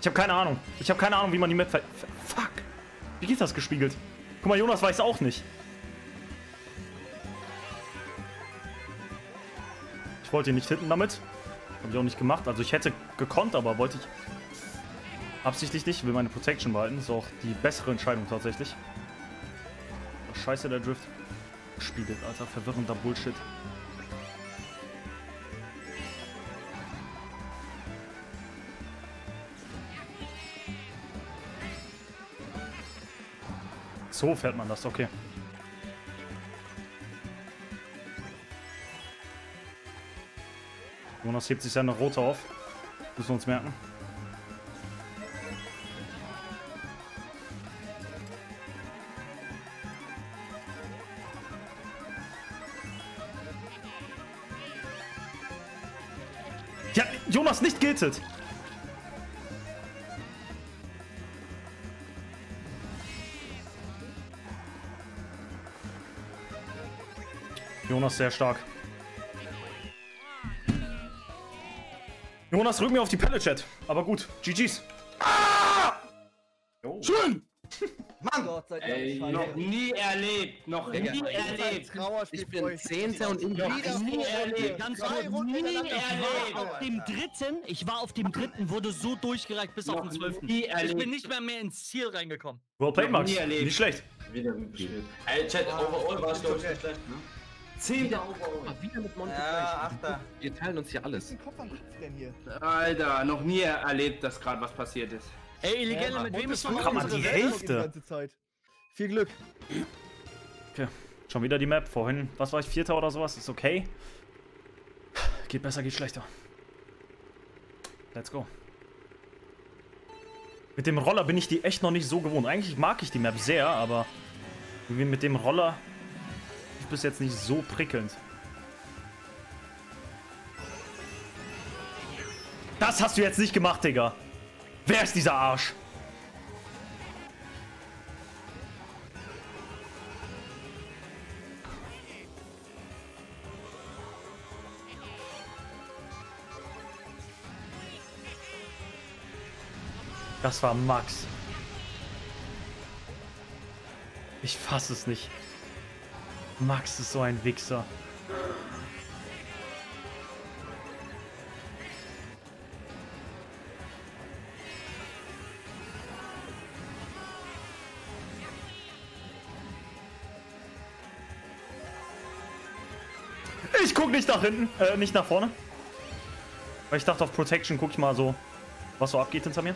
Ich habe keine Ahnung. Ich habe keine Ahnung, wie man die Map ver... Fuck. Wie geht das gespiegelt? Guck mal, Jonas weiß auch nicht. Wollte ihn nicht hitten damit. Habe ich auch nicht gemacht. Also ich hätte gekonnt, aber wollte ich absichtlich nicht. Will meine Protection behalten. Ist auch die bessere Entscheidung tatsächlich. Oh, scheiße, der Drift. Spiegelt, Alter. Verwirrender Bullshit. So fährt man das, okay. Jonas hebt sich seine rote auf. Müssen wir uns merken. Ja, Jonas nicht giltet. Jonas sehr stark. Jonas, rück mir auf die Pelle, Chat. Aber gut, GG's. Schön! Gott sei Dank. Ey, noch nie erlebt. Noch nie Digga, erlebt. Trauerspiel Ich bin. Zehnter und in Noch Wieder nie erlebt. Ganz kurz, nie hintereinander. ich war auf dem dritten, ich war auf dem dritten, wurde so durchgereicht bis auf den Noch zwölften. nie Ich erlebt. bin nicht mehr mehr ins Ziel reingekommen. Well played, Noch Max. nie erlebt. Nicht schlecht. Wieder gespielt. Ey, Chat, overall war es glaube ich nicht schlecht, ne? Zehnter overall. Mal wieder mit Monte Ja, gleich. Achter. Wir teilen uns hier alles. Kopf am Kopf denn hier? Alter, noch nie erlebt, dass gerade was passiert ist. Ey, Illegale, mit wem ist man Kann man unsere die? Hälfte? Die ganze Zeit. Viel Glück. Schon wieder die Map. Vorhin, was war ich, Vierter oder sowas? Ist okay. Geht besser, geht schlechter. Let's go. Mit dem Roller bin ich die echt noch nicht so gewohnt. Eigentlich mag ich die Map sehr, aber irgendwie mit dem Roller ist bis jetzt nicht so prickelnd. Das hast du jetzt nicht gemacht, Digga. Wer ist dieser Arsch? Das war Max. Ich fass es nicht. Max ist so ein Wichser. Ich guck nicht nach hinten, äh, nicht nach vorne. Weil ich dachte, auf Protection guck ich mal so, was so abgeht hinter mir.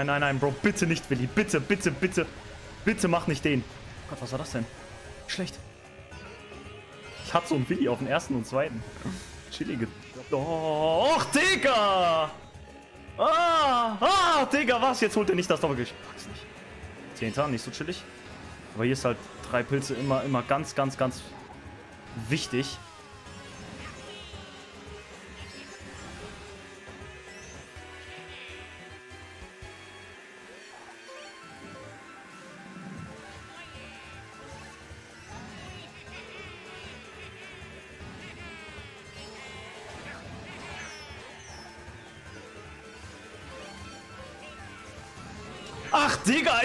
Nein, nein, nein, Bro, bitte nicht, Willi. Bitte, bitte, bitte. Bitte mach nicht den. Gott, was war das denn? Schlecht. Ich hatte so einen Willi auf den ersten und zweiten. Chillige. Och, Digga! Ah, ah, Digga, was? Jetzt holt er nicht das Doppelgewicht. Pack's nicht. Zehnter, nicht so chillig. Aber hier ist halt drei Pilze immer, immer ganz, ganz, ganz wichtig.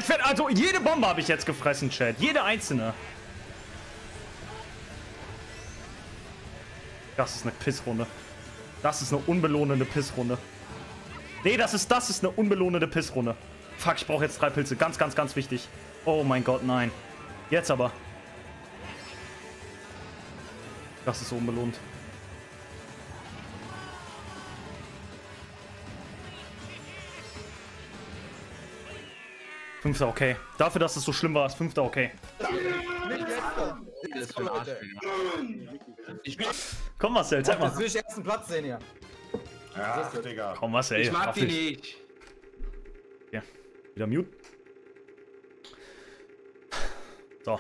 Ich werd, also jede Bombe habe ich jetzt gefressen, Chat. Jede einzelne. Das ist eine Pissrunde. Das ist eine unbelohnende Pissrunde. Nee, das ist, das ist eine unbelohnende Pissrunde. Fuck, ich brauche jetzt drei Pilze. Ganz, ganz, ganz wichtig. Oh mein Gott, nein. Jetzt aber. Das ist unbelohnt. Fünfter, okay. Dafür, dass es so schlimm war, ist fünfter, okay. Komm, Marcel, zeig Das mal. will ich ersten Platz sehen hier. Ja, Digga. Komm, Marcel. Ich mag die nicht. Ja. Wieder mute. So.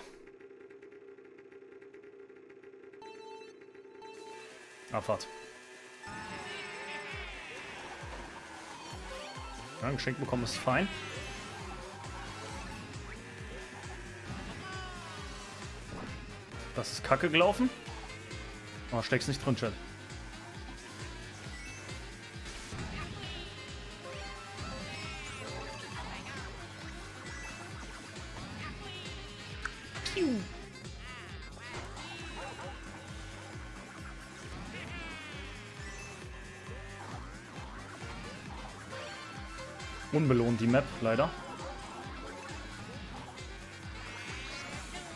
Abfahrt. Ja, ein Geschenk bekommen ist fein. Das ist kacke gelaufen. Aber steck's nicht drin, Chat. Unbelohnt die Map, leider.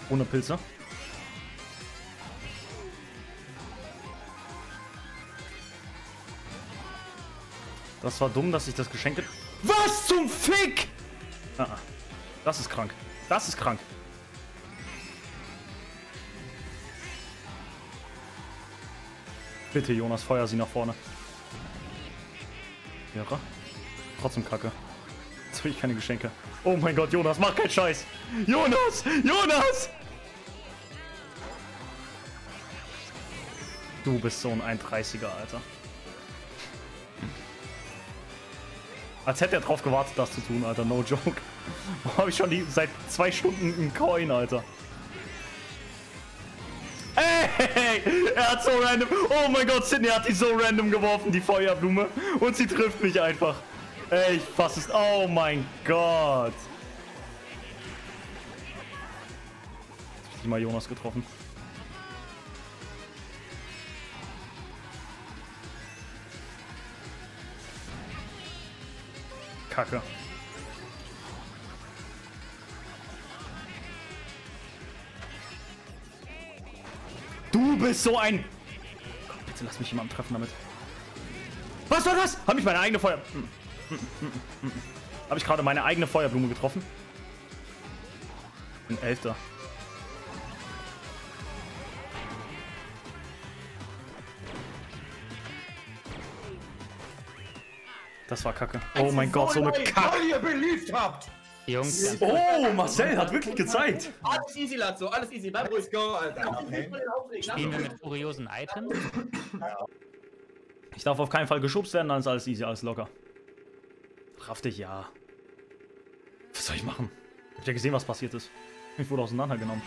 Ohne Pilze. Das war dumm, dass ich das Geschenk... Was zum Fick? Ah, ah. das ist krank. Das ist krank. Bitte, Jonas, feuer sie nach vorne. Wäre. Trotzdem kacke. Jetzt will ich keine Geschenke. Oh mein Gott, Jonas, mach keinen Scheiß. Jonas! Jonas! Du bist so ein 1,30er, Alter. Als hätte er drauf gewartet, das zu tun, Alter. No joke. Habe ich schon die, seit zwei Stunden einen Coin, Alter. Hey, er hat so random. Oh mein Gott, Sidney hat die so random geworfen, die Feuerblume. Und sie trifft mich einfach. Ey, ich fass es. Oh mein Gott. Jetzt hab ich mal Jonas getroffen. Kacke. Du bist so ein... Bitte lass mich jemanden treffen damit. Was war das? Hab ich meine eigene Feuer... Hm, hm, hm, hm. Habe ich gerade meine eigene Feuerblume getroffen? Bin Elfter. Das war kacke. Oh mein Gott, so eine Kacke. Ihr beliebt habt! Jungs. Oh, Marcel hat wirklich gezeigt. Alles easy, Lazzo, alles easy. Bleib ruhig. Go, Alter. Spielen wir mit kuriosen Items? Ich darf auf keinen Fall geschubst werden, dann ist alles easy, alles locker. Raff dich, ja. Was soll ich machen? Habt ihr gesehen, was passiert ist? Ich wurde auseinandergenommen.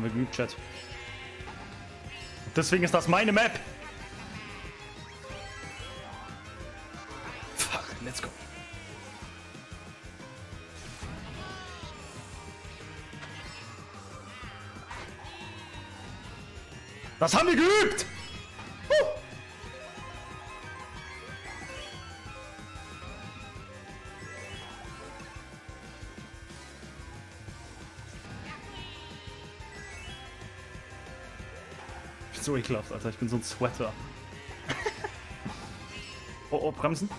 Haben wir geübt, Chat. Deswegen ist das meine Map. Fuck, let's go. Das haben wir geübt! Ekelhaft, Alter. Ich bin so ein Sweater. oh, oh, bremsen.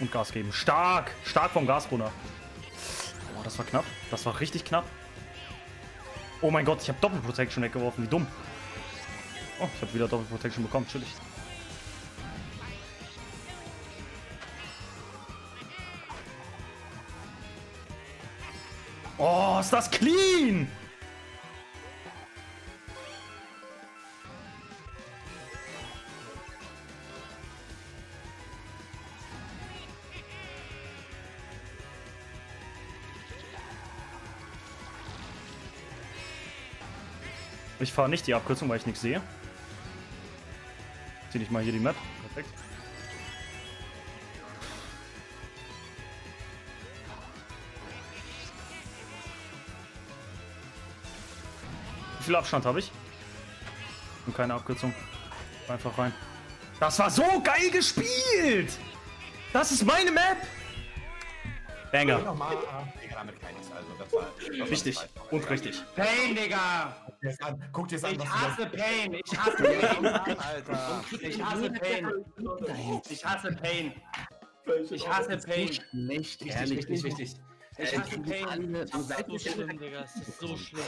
Und Gas geben. Stark! Stark vom Gas runter. Oh, das war knapp. Das war richtig knapp. Oh mein Gott, ich habe Doppelprotection weggeworfen. Wie dumm. Oh, ich habe wieder Doppelprotection bekommen. Chillig. Oh, ist das clean! Ich fahre nicht die Abkürzung, weil ich nichts sehe. Zieh ich mal hier die Map. Perfekt. Wie viel Abstand habe ich? Und keine Abkürzung. Einfach rein. Das war so geil gespielt! Das ist meine Map! Banger. Also, falsch. Und richtig. Pain, Digga. Guck dir das an. Guck dir das an, Ich hasse Pain. Ich hasse Pain. Alter. Ich hasse Pain. Ich hasse Pain. Ich hasse Pain. Nicht, Wichtig, wichtig, wichtig. Ich hasse Pain. Es ist so schlimm, Digga. Es ist so schlimm.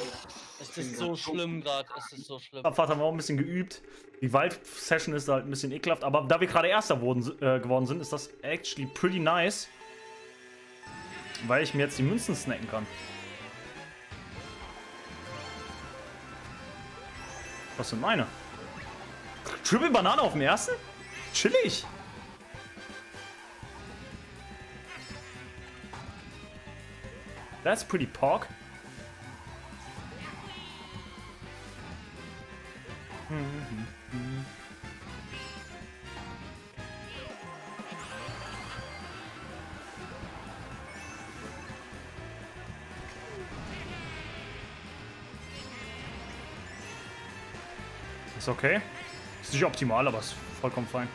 Es ist so schlimm gerade. Es ist so schlimm. Abfahrt haben wir auch ein bisschen geübt. Die Wald-Session ist halt ein bisschen ekelhaft, aber da wir gerade Erster wurden, äh, geworden sind, ist das actually pretty nice. Weil ich mir jetzt die Münzen snacken kann. Was sind meine? Triple Banane auf dem ersten? Chillig. That's pretty pork. Ist okay. Ist nicht optimal, aber ist vollkommen fein.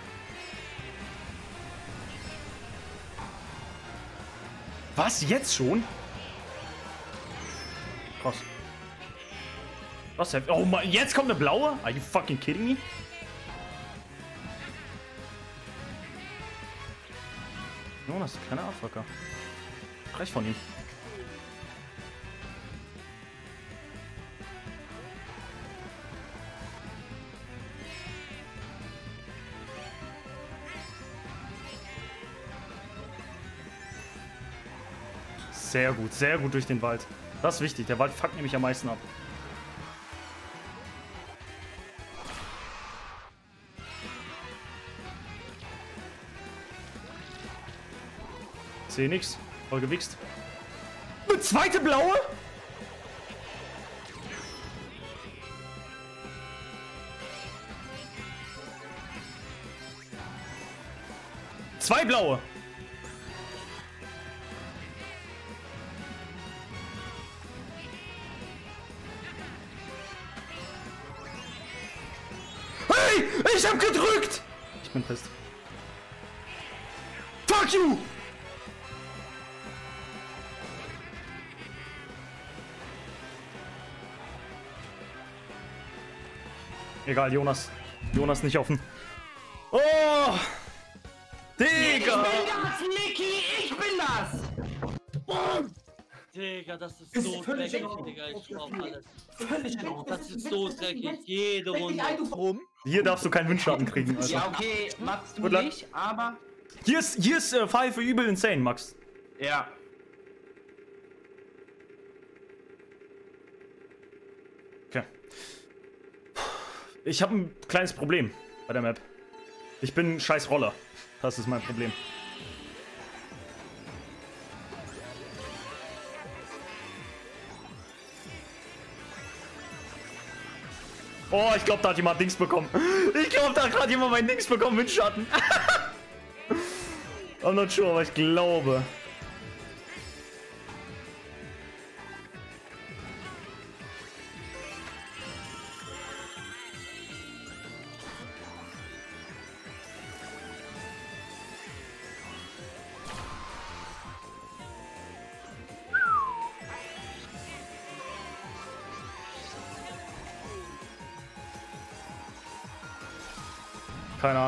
Was? Jetzt schon? Krass. Was? Oh Mann, jetzt kommt eine blaue? Are you fucking kidding me? Jonas, keine Abfucker. Recht von ihm. Sehr gut, sehr gut durch den Wald. Das ist wichtig. Der Wald fuckt nämlich am meisten ab. Sehe nix. Voll gewichst. Eine zweite blaue? Zwei blaue. Ich bin fest. Fuck you. Egal, Jonas. Jonas nicht offen. Oh! Ich Digga! bin das, Niki! Ich bin das! Digga, das ist Ist so völlig dreckig. Digga. Ich schwör auf alles. Völlig Ordnung. Das ist so dreckig. Jede Runde. Warum? Hier darfst du keinen Windschatten kriegen, Alter. Ja, okay, Max, du Gut nicht, aber. Hier ist, hier ist äh, Fall für übel insane, Max. Ja. Okay. Ich habe ein kleines Problem bei der Map. Ich bin ein scheiß Roller. Das ist mein Problem. Oh, ich glaube, da hat jemand Dings bekommen. Ich glaube, da hat gerade jemand mein Dings bekommen mit Schatten. I'm not sure, aber ich glaube.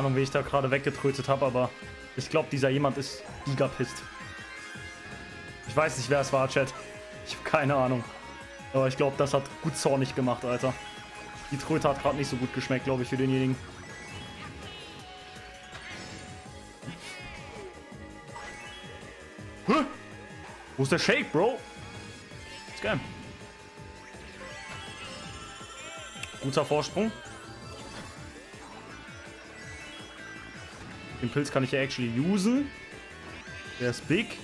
Ahnung, wie ich da gerade weggetrötet habe, aber ich glaube, dieser jemand ist gigapisst. Ich weiß nicht, wer es war, Chat. Ich habe keine Ahnung. Aber ich glaube, das hat gut zornig gemacht, Alter. Die Tröte hat gerade nicht so gut geschmeckt, glaube ich, für denjenigen. Hä? Wo ist der Shake, Bro? Scam. Guter Vorsprung. Den Pilz kann ich ja actually usen. Der ist big.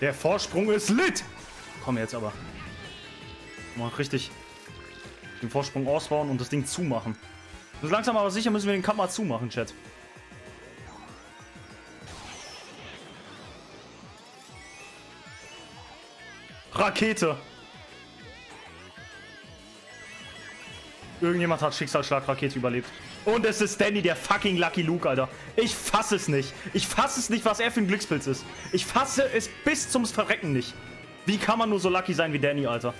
Der Vorsprung ist lit. Komm jetzt aber. Mal richtig den Vorsprung ausbauen und das Ding zumachen. So langsam aber sicher müssen wir den Kammer zumachen, Chat. Rakete. Irgendjemand hat Schicksalsschlag-Rakete überlebt. Und es ist Danny, der fucking Lucky Luke, Alter. Ich fasse es nicht. Ich fasse es nicht, was er für ein Glückspilz ist. Ich fasse es bis zum Verrecken nicht. Wie kann man nur so lucky sein wie Danny, Alter?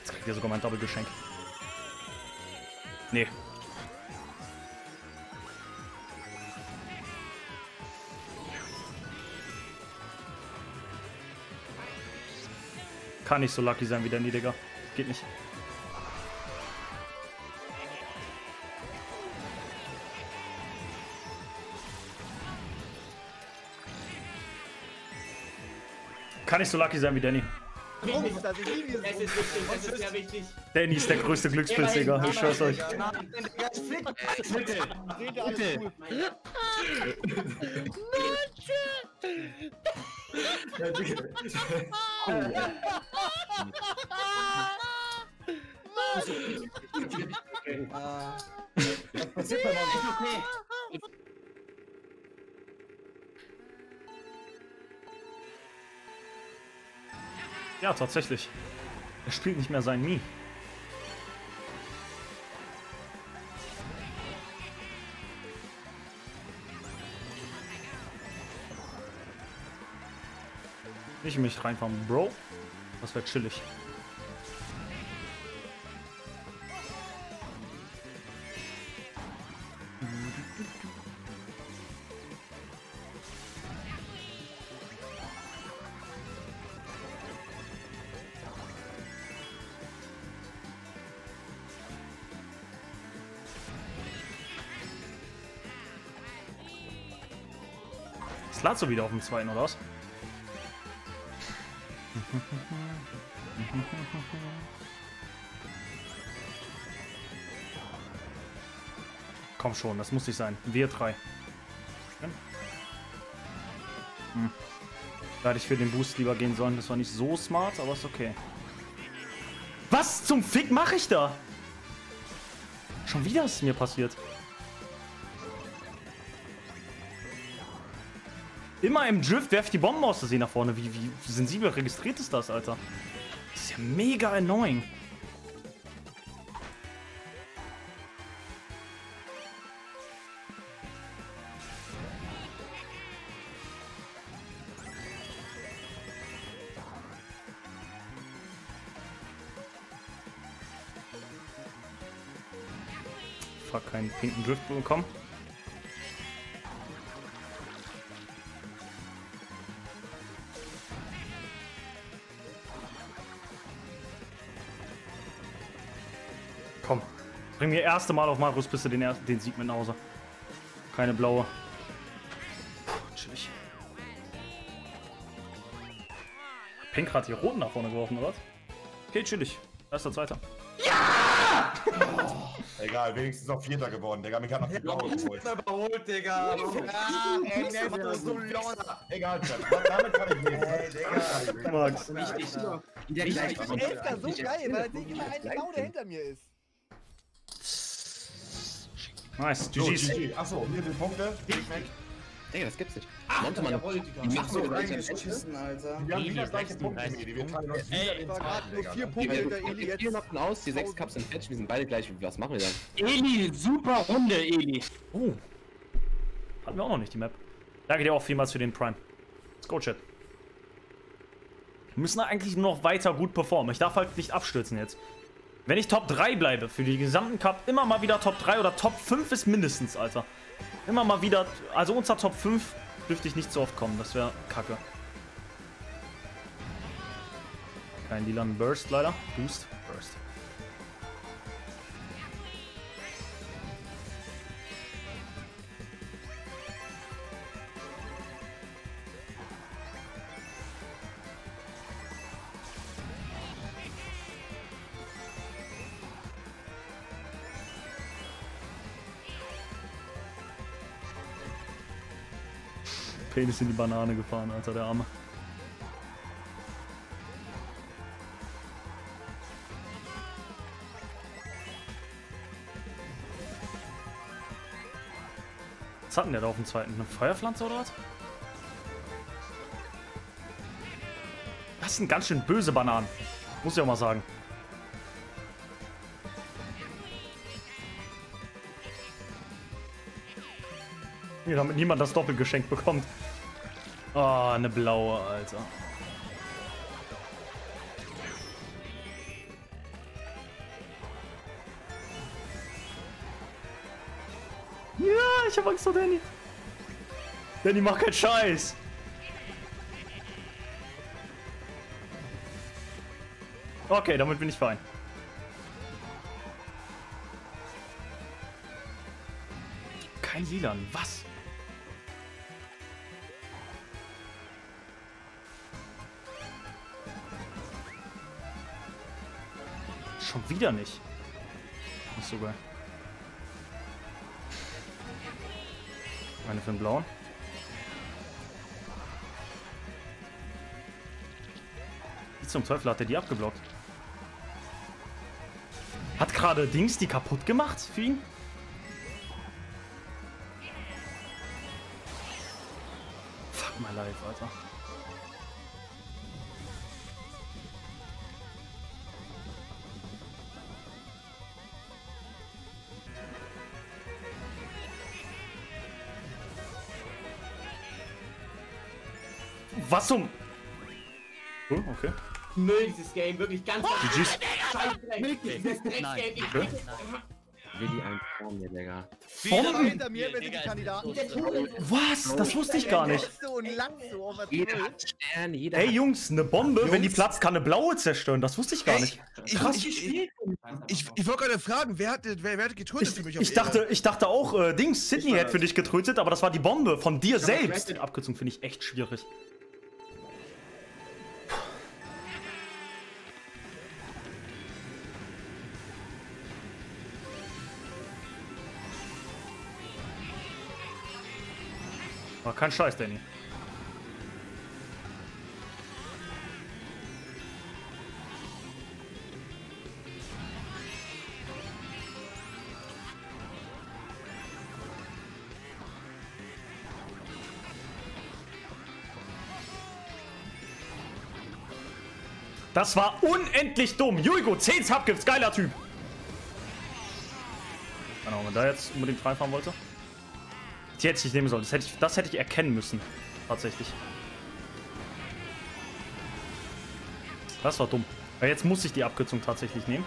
Jetzt kriegt er sogar mein Doppelgeschenk. Nee. Kann nicht so lucky sein wie Danny, Digga. Geht nicht. Kann nicht so lucky sein wie Danny. Warum ist? Ich Es ist wichtig, es ist sehr wichtig. Danny ist der größte Glückspilz, Digga. Ich schwör's euch. Nein, ich. Bitte. Seht ihr alles cool. Was passiert bei Monte? Ja, tatsächlich. Er spielt nicht mehr sein Mi. Nicht mich reinfahren, Bro. Das wäre chillig. Lazzo wieder auf dem zweiten, oder was? Komm schon, das muss nicht sein. Wir drei. Hm. Da hätte ich für den Boost lieber gehen sollen. Das war nicht so smart, aber ist okay. Was zum Fick mache ich da? Schon wieder ist es mir passiert. Immer im Drift werfe ich die Bomben aus der See nach vorne. Wie, wie sensibel registriert ist das, Alter? Das ist ja mega annoying. Fuck, keinen pinken Drift bekommen. Bring mir erste Mal auf Markus Piste den, ersten- den Sieg mit nach Hause. Keine blaue. Puh, chillig. Pink hat hier roten nach vorne geworfen, oder was? Okay, chillig. Erster, zweiter. Egal, wenigstens noch Vierter geworden, Digga. Mich hat noch die Blaue geholt. Überholt, Digga. Ja, ey, nervt das so lauter. Egal, Chat. Damit kann ich leben. Ey, Digga. Max. Ich bin Elfter so geil, weil nicht immer ein Blau, der hinter mir ist. Nice, So, GG's. GG. Achso, hier die Punkte. Big Mac. Digga, das gibt's nicht. Monte, man, Jawohl, die machen so reingeschissen, Alter. Wir haben wieder das gleiche Punkte, Medi. Wir teilen uns wieder den war gerade nur vier Punkte hinter Eli Wir jetzt. gehen noch aus, die sechs Cups sind fetch, wir sind beide gleich. Was machen wir dann? Eli, super Runde, Eli. Oh. Hatten wir auch noch nicht die Map. Danke dir auch vielmals für den Prime. Let's go, Chat. Wir müssen eigentlich nur noch weiter gut performen. Ich darf halt nicht abstürzen jetzt. Wenn ich Top 3 bleibe für die gesamten Cup, immer mal wieder Top 3 oder Top 5 ist mindestens, Alter. Immer mal wieder, also unter Top 5 dürfte ich nicht so oft kommen. Das wäre kacke. Kein lilanen Burst leider. Boost. Ist in die Banane gefahren, Alter, der Arme. Was hat denn der da auf dem zweiten? Eine Feuerpflanze oder was? Das sind ganz schön böse Bananen. Muss ich auch mal sagen. Damit niemand das doppelt geschenkt bekommt. Oh, eine blaue, Alter. Ja, ich hab Angst vor Danny. Danny, mach keinen Scheiß. Okay, damit bin ich fein. Kein Lilan, was? Schon wieder nicht. Nicht geil. Eine für den blauen. Wie zum Teufel hat er die abgeblockt? Hat gerade Dings die kaputt gemacht für ihn? Fuck my life, Alter. Was zum... Oh, okay. Müll, dieses Game, wirklich ganz... GG's. Scheiße, dieses Drecksgame. Ich Okay. Willi ein vor mir, Digga. Wieder hinter mir, sind die Kandidaten? Was? Das wusste ich gar nicht. Jeder hat Stern, jeder Ey hat Jungs, eine Bombe, wenn die platzt, kann eine blaue zerstören. Das wusste ich gar nicht. Ich, ich, ich, ich, ich wollte gerade fragen, wer hat, wer, wer hat getötet Ich, für mich auf ich, dachte, ich dachte auch, äh, Dings, Sydney hätte für dich getötet, aber das war die Bombe von dir selbst. Credit- Abgezogen finde ich echt schwierig. War kein Scheiß, Danny. Das war unendlich dumm. Juigo, 10 Subgifts, geiler Typ. Keine Ahnung, wenn da jetzt unbedingt reinfahren wollte. Die hätte ich nicht nehmen sollen. Das hätte ich, das hätte ich erkennen müssen. Tatsächlich. Das war dumm. Weil jetzt muss ich die Abkürzung tatsächlich nehmen.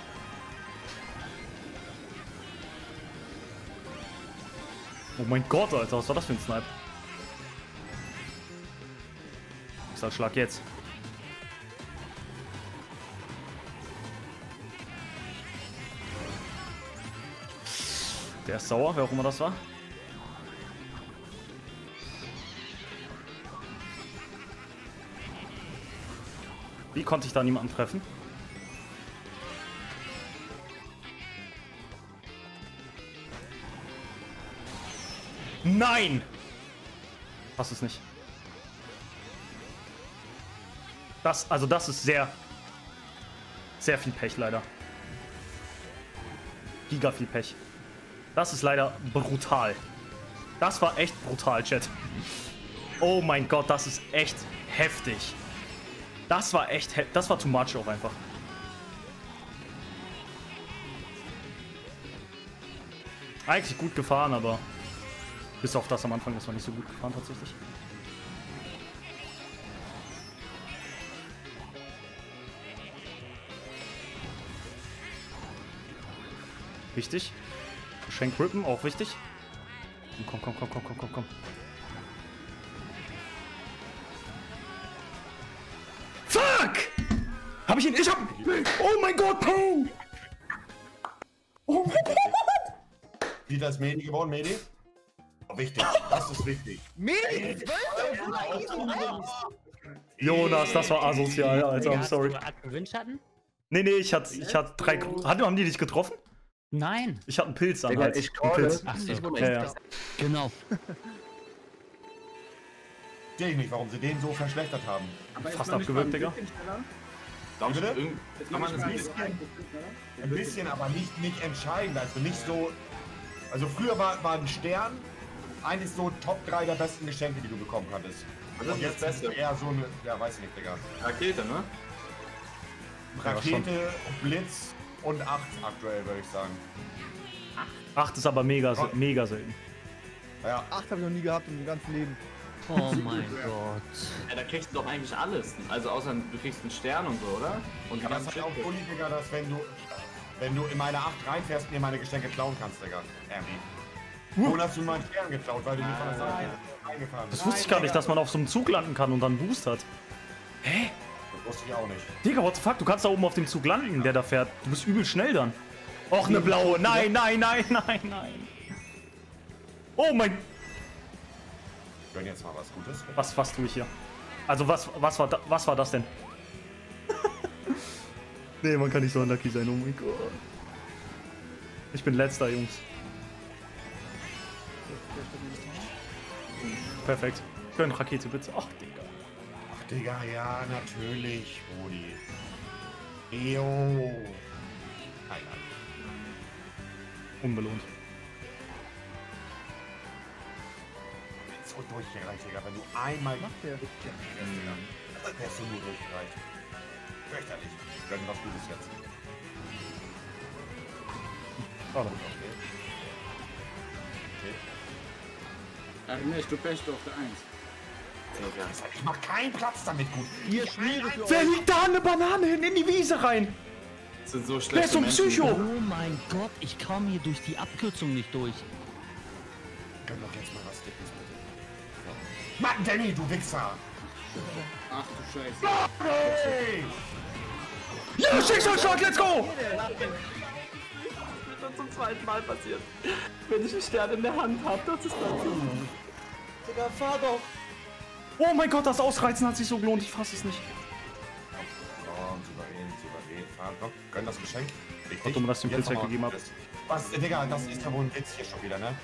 Oh mein Gott, Alter, was war das für ein Snipe? Ich sag Schlag jetzt. Der ist sauer, wer auch immer das war. Wie konnte ich da niemanden treffen? Nein! Passt es nicht. Das, also das ist sehr, sehr viel Pech leider. Giga viel Pech. Das ist leider brutal. Das war echt brutal, Chat. Oh mein Gott, das ist echt heftig. Das war echt, das war too much auch einfach. Eigentlich gut gefahren, aber bis auf das am Anfang, das war nicht so gut gefahren tatsächlich. Wichtig. Geschenk rippen, auch wichtig. Komm, komm, komm, komm, komm, komm, komm. Ich ihn? Ich hab. Oh mein Gott, Pain! Oh mein Gott! Wie das Medi geworden, Medi? Wichtig, das ist wichtig. Medi, 12, Jonas, das war asozial, Alter. I'm sorry. Windschatten? Nee, nee, ich hatte ich hatte drei. Hat- Haben die dich getroffen? Nein. Ich hatte einen Pilz an Hals. ich Einen. Pilz. Ach so. Mal, Ja, ja. Genau. Verstehe ich nicht, warum sie den so verschlechtert haben. Fast abgewürgt, Digga. Bitte? irgend- kann man das Ein bisschen, ein bisschen, aber nicht, nicht entscheidend. Also nicht so. Also früher war, war ein Stern eigentlich so Top 3 der besten Geschenke, die du bekommen konntest. Das ist Und jetzt das ist es Beste. eher so eine, ja weiß ich nicht, Digga. Rakete, ne? Rakete, Blitz und 8 aktuell, würde ich sagen. Acht ist aber mega, mega selten. Ja, 8 habe ich noch nie gehabt im ganzen Leben. Oh mein Gott. Ja, da kriegst du doch eigentlich alles. Also außer du kriegst einen Stern und so, oder? Und aber es ganzen hat auch. Bulli, Digga, dass wenn du, wenn du in meine 8 reinfährst, mir meine Geschenke klauen kannst, Digga. Ermi. Wo hast du meinen Stern geklaut, weil du mir von der Seite reingefahren bist? Das wusste ich gar nicht, dass man auf so einem Zug landen kann und dann Boost hat. Das wusste ich auch nicht. Digga, what the fuck? Du kannst da oben auf dem Zug landen, der da fährt. Du bist übel schnell dann. Och, eine blaue. Nein, nein, nein, nein, nein. Oh mein... Gönn jetzt mal was Gutes. Was, was tue ich hier? Also was, was, war, da, was war das denn? Nee, man kann nicht so unlucky sein, oh mein Gott. Ich bin letzter, Jungs. Perfekt. Gönn Rakete bitte. Ach, Digga. Ach, Digga, ja, natürlich, Rudi. Nein. Unbelohnt. So durchgereicht, Digga. Wenn du einmal. Macht der? Digga. Der ist so nur durchgereicht. Fürchterlich. Gönn was Gutes jetzt. Schade. Okay. Okay. Erinnerst du bist auf der 1. Digga, ich mach keinen Platz damit gut. Hier Schmiere für Wer liegt da eine Banane hin in die Wiese rein? Das sind so schlechte Wer ist so ein. Psycho? Oh mein Gott, ich komme hier durch die Abkürzung nicht durch. Gönn doch jetzt mal was. Mann, Danny, du Wichser! Ach du Scheiße. Hey! Ja, Schicksalsschlag, let's go! Das zum zweiten Mal passiert. Wenn ich einen Stern in der Hand habe, das ist dann so. Digga, fahr doch. Oh mein Gott, das Ausreizen hat sich so gelohnt, ich fass es nicht. Komm, souverän, souverän. Fahren, komm, gönn das Geschenk. Richtig. Gott, dass ich den Jetzt Pilz noch mal weggegeben hab. das- Was, Digga, das ist ja wohl ein Witz hier schon wieder, ne?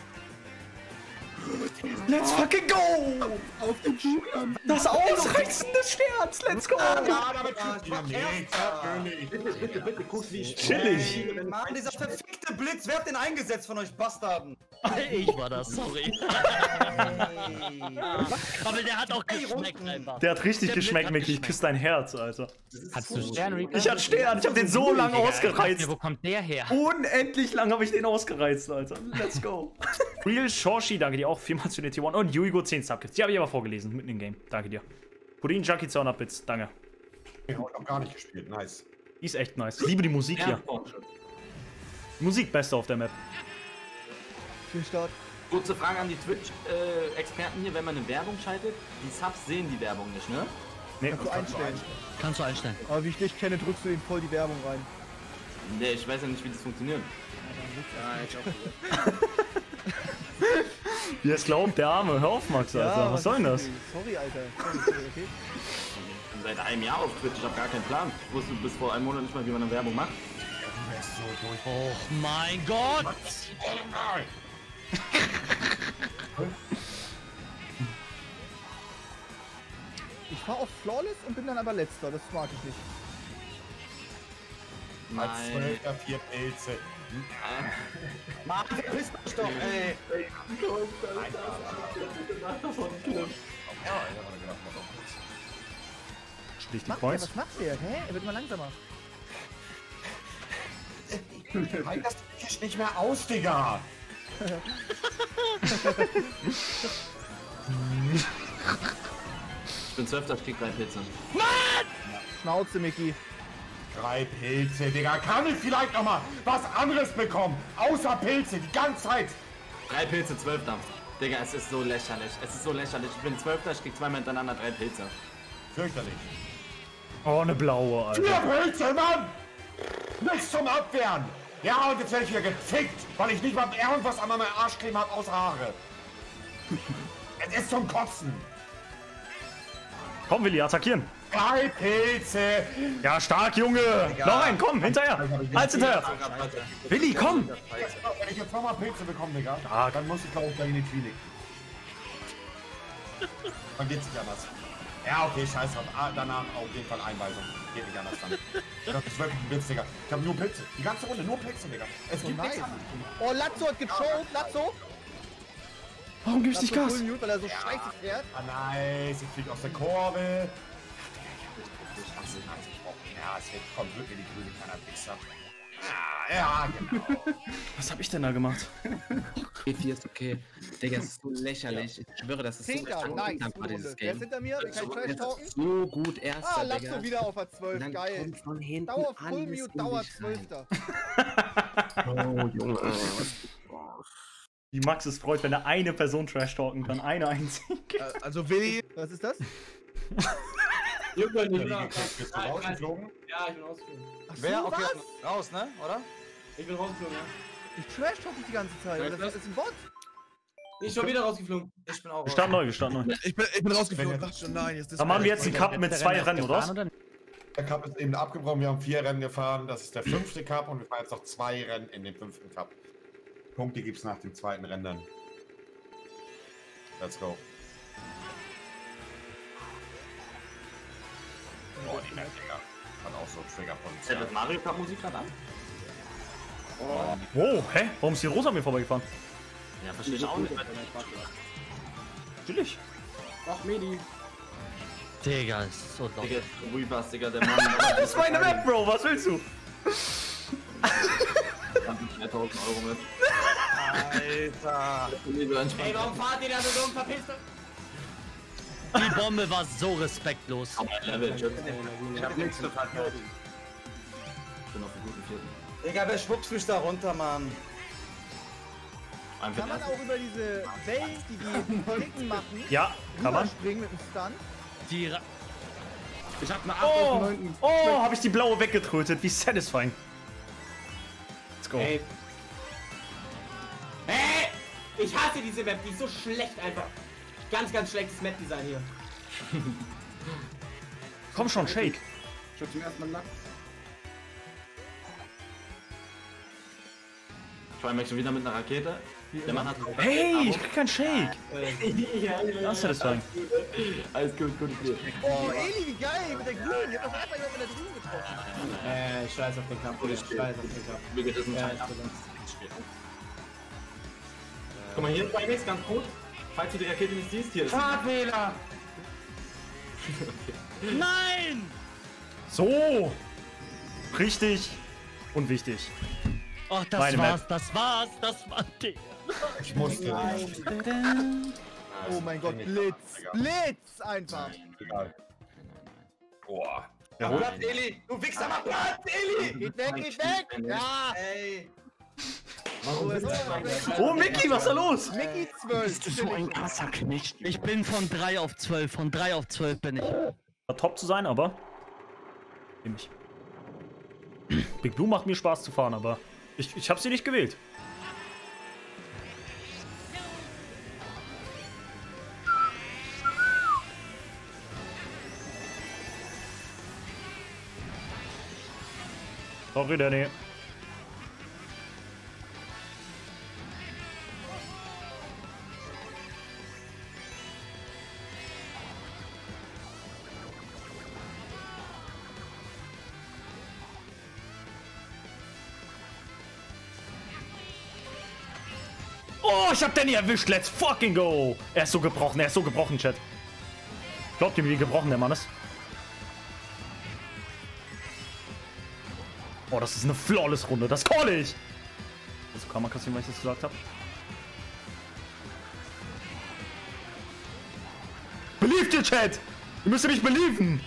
Let's fucking go! Auf den Das Ausreizen des Sterns, let's go! Ja, damit. Bitte, bitte, bitte, guck wie ich. Chillig. Mann, dieser verfickte Blitz, wer hat den eingesetzt von euch Bastarden? Ich war das, sorry. Aber der hat auch geschmeckt einfach. Der hat richtig Der geschmeckt, Mickey. Ich küsse dein Herz, Alter. Hast du Stern, Ich hatte Stern, ich hab den so lange ausgereizt. Wo kommt der her? Unendlich lang habe ich den ausgereizt, Alter. Let's go. Real Shorshi, danke dir auch vielmals für den T1. Und Yuigo 10 Subkits. Die habe ich aber vorgelesen, mitten im Game. Danke dir. Pudding Junkie 200 Bits, danke. Ich hab noch gar nicht gespielt, nice. Die ist echt nice. Ich liebe die Musik hier. Die Musik beste auf der Map. Viel Start. Kurze Frage an die Twitch-Experten hier, wenn man eine Werbung schaltet, die Subs sehen die Werbung nicht, ne? Nee, Kannst du einstellen. Kannst du einstellen. Aber wie ich dich kenne, drückst du ihm voll die Werbung rein. Nee, ich weiß ja nicht, wie das funktioniert. wie er es glaubt, der Arme. Hör auf, Max, Alter. was, soll denn das? Sorry, Alter. Sorry, sorry, okay. Ich bin seit einem Jahr auf Twitch, ich habe gar keinen Plan. Ich wusste bis vor einem Monat nicht mal, wie man eine Werbung macht. Du wärst so durch. Oh mein Gott! Ich fahr auf Flawless und bin dann aber letzter. Das mag ich nicht. Als Nein. Zwölfter, vier Pilze. Mann, verpiss dich doch, ey. Sprich die Macht der, Kreuz. was macht der? Hä? Er wird immer langsamer. Halt das Fisch nicht mehr aus, Digga! Ich bin Zwölfter, ich krieg drei Pilze. Schnauze, Mickey. Drei Pilze, Digga. Kann ich vielleicht noch mal was anderes bekommen? Außer Pilze, die ganze Zeit. Drei Pilze, Zwölfter. Digga, es ist so lächerlich. Es ist so lächerlich. Ich bin Zwölfter, ich krieg zweimal hintereinander drei Pilze. Fürchterlich. Oh, eine blaue, Vier Alter. Pilze, Mann! Nichts zum Abwehren! Ja, und jetzt werde ich wieder gefickt, weil ich nicht mal irgendwas an meinem Arschcreme habe außer Haare. es ist zum Kotzen. Komm, Willi, attackieren. Drei Pilze! Ja, stark, Junge. Noch ein, komm, hinterher. Als hinterher. Willi, komm. Wenn ich jetzt nochmal Pilze bekomme, Digga, Stark. dann muss ich glaube ich gleich in die Klinik. Dann geht's nicht anders. Ja, okay, scheiß drauf. Ah, danach auf jeden Fall Einweisung. Geht nicht anders dann. Das ist wirklich ein Witz, Digga. Ich habe nur Pilze. Die ganze Runde, nur Pilze, Digga. Es So gibt nichts nice. Oh, Lazzo hat gechoked. Lazzo. Warum gibst du nicht Gas? Full Mute, weil er so scheiße fährt. Ah, nice. Ich flieg aus der Kurve. Ja, es wird, kommt wirklich die grüne kleiner Wichser. Ah, ja, genau. Was hab ich denn da gemacht? E4 ist okay. Digga, es ist so lächerlich. Ich schwöre, das ist so Tinker, nice. Runde. dieses Wer ist hinter mir? Wer kann Trash Das talken? ist so gut, erster, Ah, Digga. Lazzo wieder auf der 12. Dann Geil. kommt von hinten Dauer Full Mute, Dauer dich rein. 12. Oh, Junge. Wie Max es freut, wenn er eine Person trash talken kann. Eine einzige. Äh, Also Willi, Was ist das? Junge, Bist du rausgeflogen? Ja, ich bin rausgeflogen. Wer? Okay, was? raus, ne? Oder? Ich bin rausgeflogen, ja. Ich trash dich die ganze Zeit. Ja, Das ist ein Bot. Ich schon wieder rausgeflogen. Ich bin auch Wir starten neu, wir starten neu. Ich bin, ich bin rausgeflogen. Ach schon, nein, jetzt ist Dann machen wir jetzt einen Cup mit zwei Rennen, oder? was? Der Cup ist eben abgebrochen. Wir haben vier Rennen gefahren. Das ist der fünfte Cup und wir fahren jetzt noch zwei Rennen in den fünften Cup. Punkte gibt es nach dem zweiten Rennen dann. Let's go. Map, Digga. Hat auch so Triggerpotenzial. das Mario Kart Musik gerade an? Oh, hä? Warum ist die Rosa an mir vorbeigefahren? Ja, verstehe ich auch nicht. Natürlich. Ach, Medi. Digga, ist so dumm. Digga, Weebus, Digga, der Mann. Das ist meine Map, Bro. Was willst du? 3000 Euro mit. Alter. Ey, warum fahrt ihr da so dumm? Verpisst euch! Die Bombe war so respektlos. Ich hab nichts zu verkaufen. Ich bin auf dem guten vierten. Digga, wer schwupst mich da runter, Mann? Kann man auch über diese Wellen, die die Klicken machen, Ja, kann man. springen mit dem Stunt? Die Ra Ich hab eine 8 Oh, auf 9. oh, habe ich die blaue weggetrötet. Wie satisfying. Let's go. Ey. Ey! Ich hasse diese Map, die ist so schlecht einfach. Ganz, ganz schlechtes Map-Design hier. Komm schon, Shake. Ich hab zum ersten Mal nackt. Vor allem schon wieder mit einer Rakete. Der Mann hat. Hey, ich krieg keinen Shake. ja, Das ist satisfying. Alles gut, gut, gut. Oh, Eli, wie geil, mit der Grünen. Ich hab das einfach jemand mit der Grünen getroffen. Äh, ich scheiß auf den Kampf. Ich scheiß auf den Kampf. Mir geht das ein. Guck mal, hier ist ganz gut. Falls du die Rakete nicht siehst, hier ist. Fahrfehler! Nein! So. Richtig und wichtig. Oh, das Meine war's, Map. das war's, das war Digga. Ich musste. Oh mein Gott, Blitz. Blitz einfach. Egal. Boah. Der holt- Platz, Eli! Du Wichser, mach Platz, Eli! Geht weg, geht weg. Ja. Ey! Oh, Mickey, was ist da los? Mickey 12. krasser Knecht. Ich bin von 3 auf 12, von 3 auf 12 bin ich. War top zu sein, aber. Nehm ich. Big Blue macht mir Spaß zu fahren, aber. Ich, ich hab sie nicht gewählt. Sorry, Danny. Ich hab Danny erwischt. Let's fucking go. Er ist so gebrochen, er ist so gebrochen, Chat. Glaubt ihr mir, wie gebrochen der Mann ist? Oh, das ist eine flawless Runde. Das call ich. Also kann man kassieren, was ich das gesagt habe. Beliebt ihr, Chat! Ihr müsst mich believen!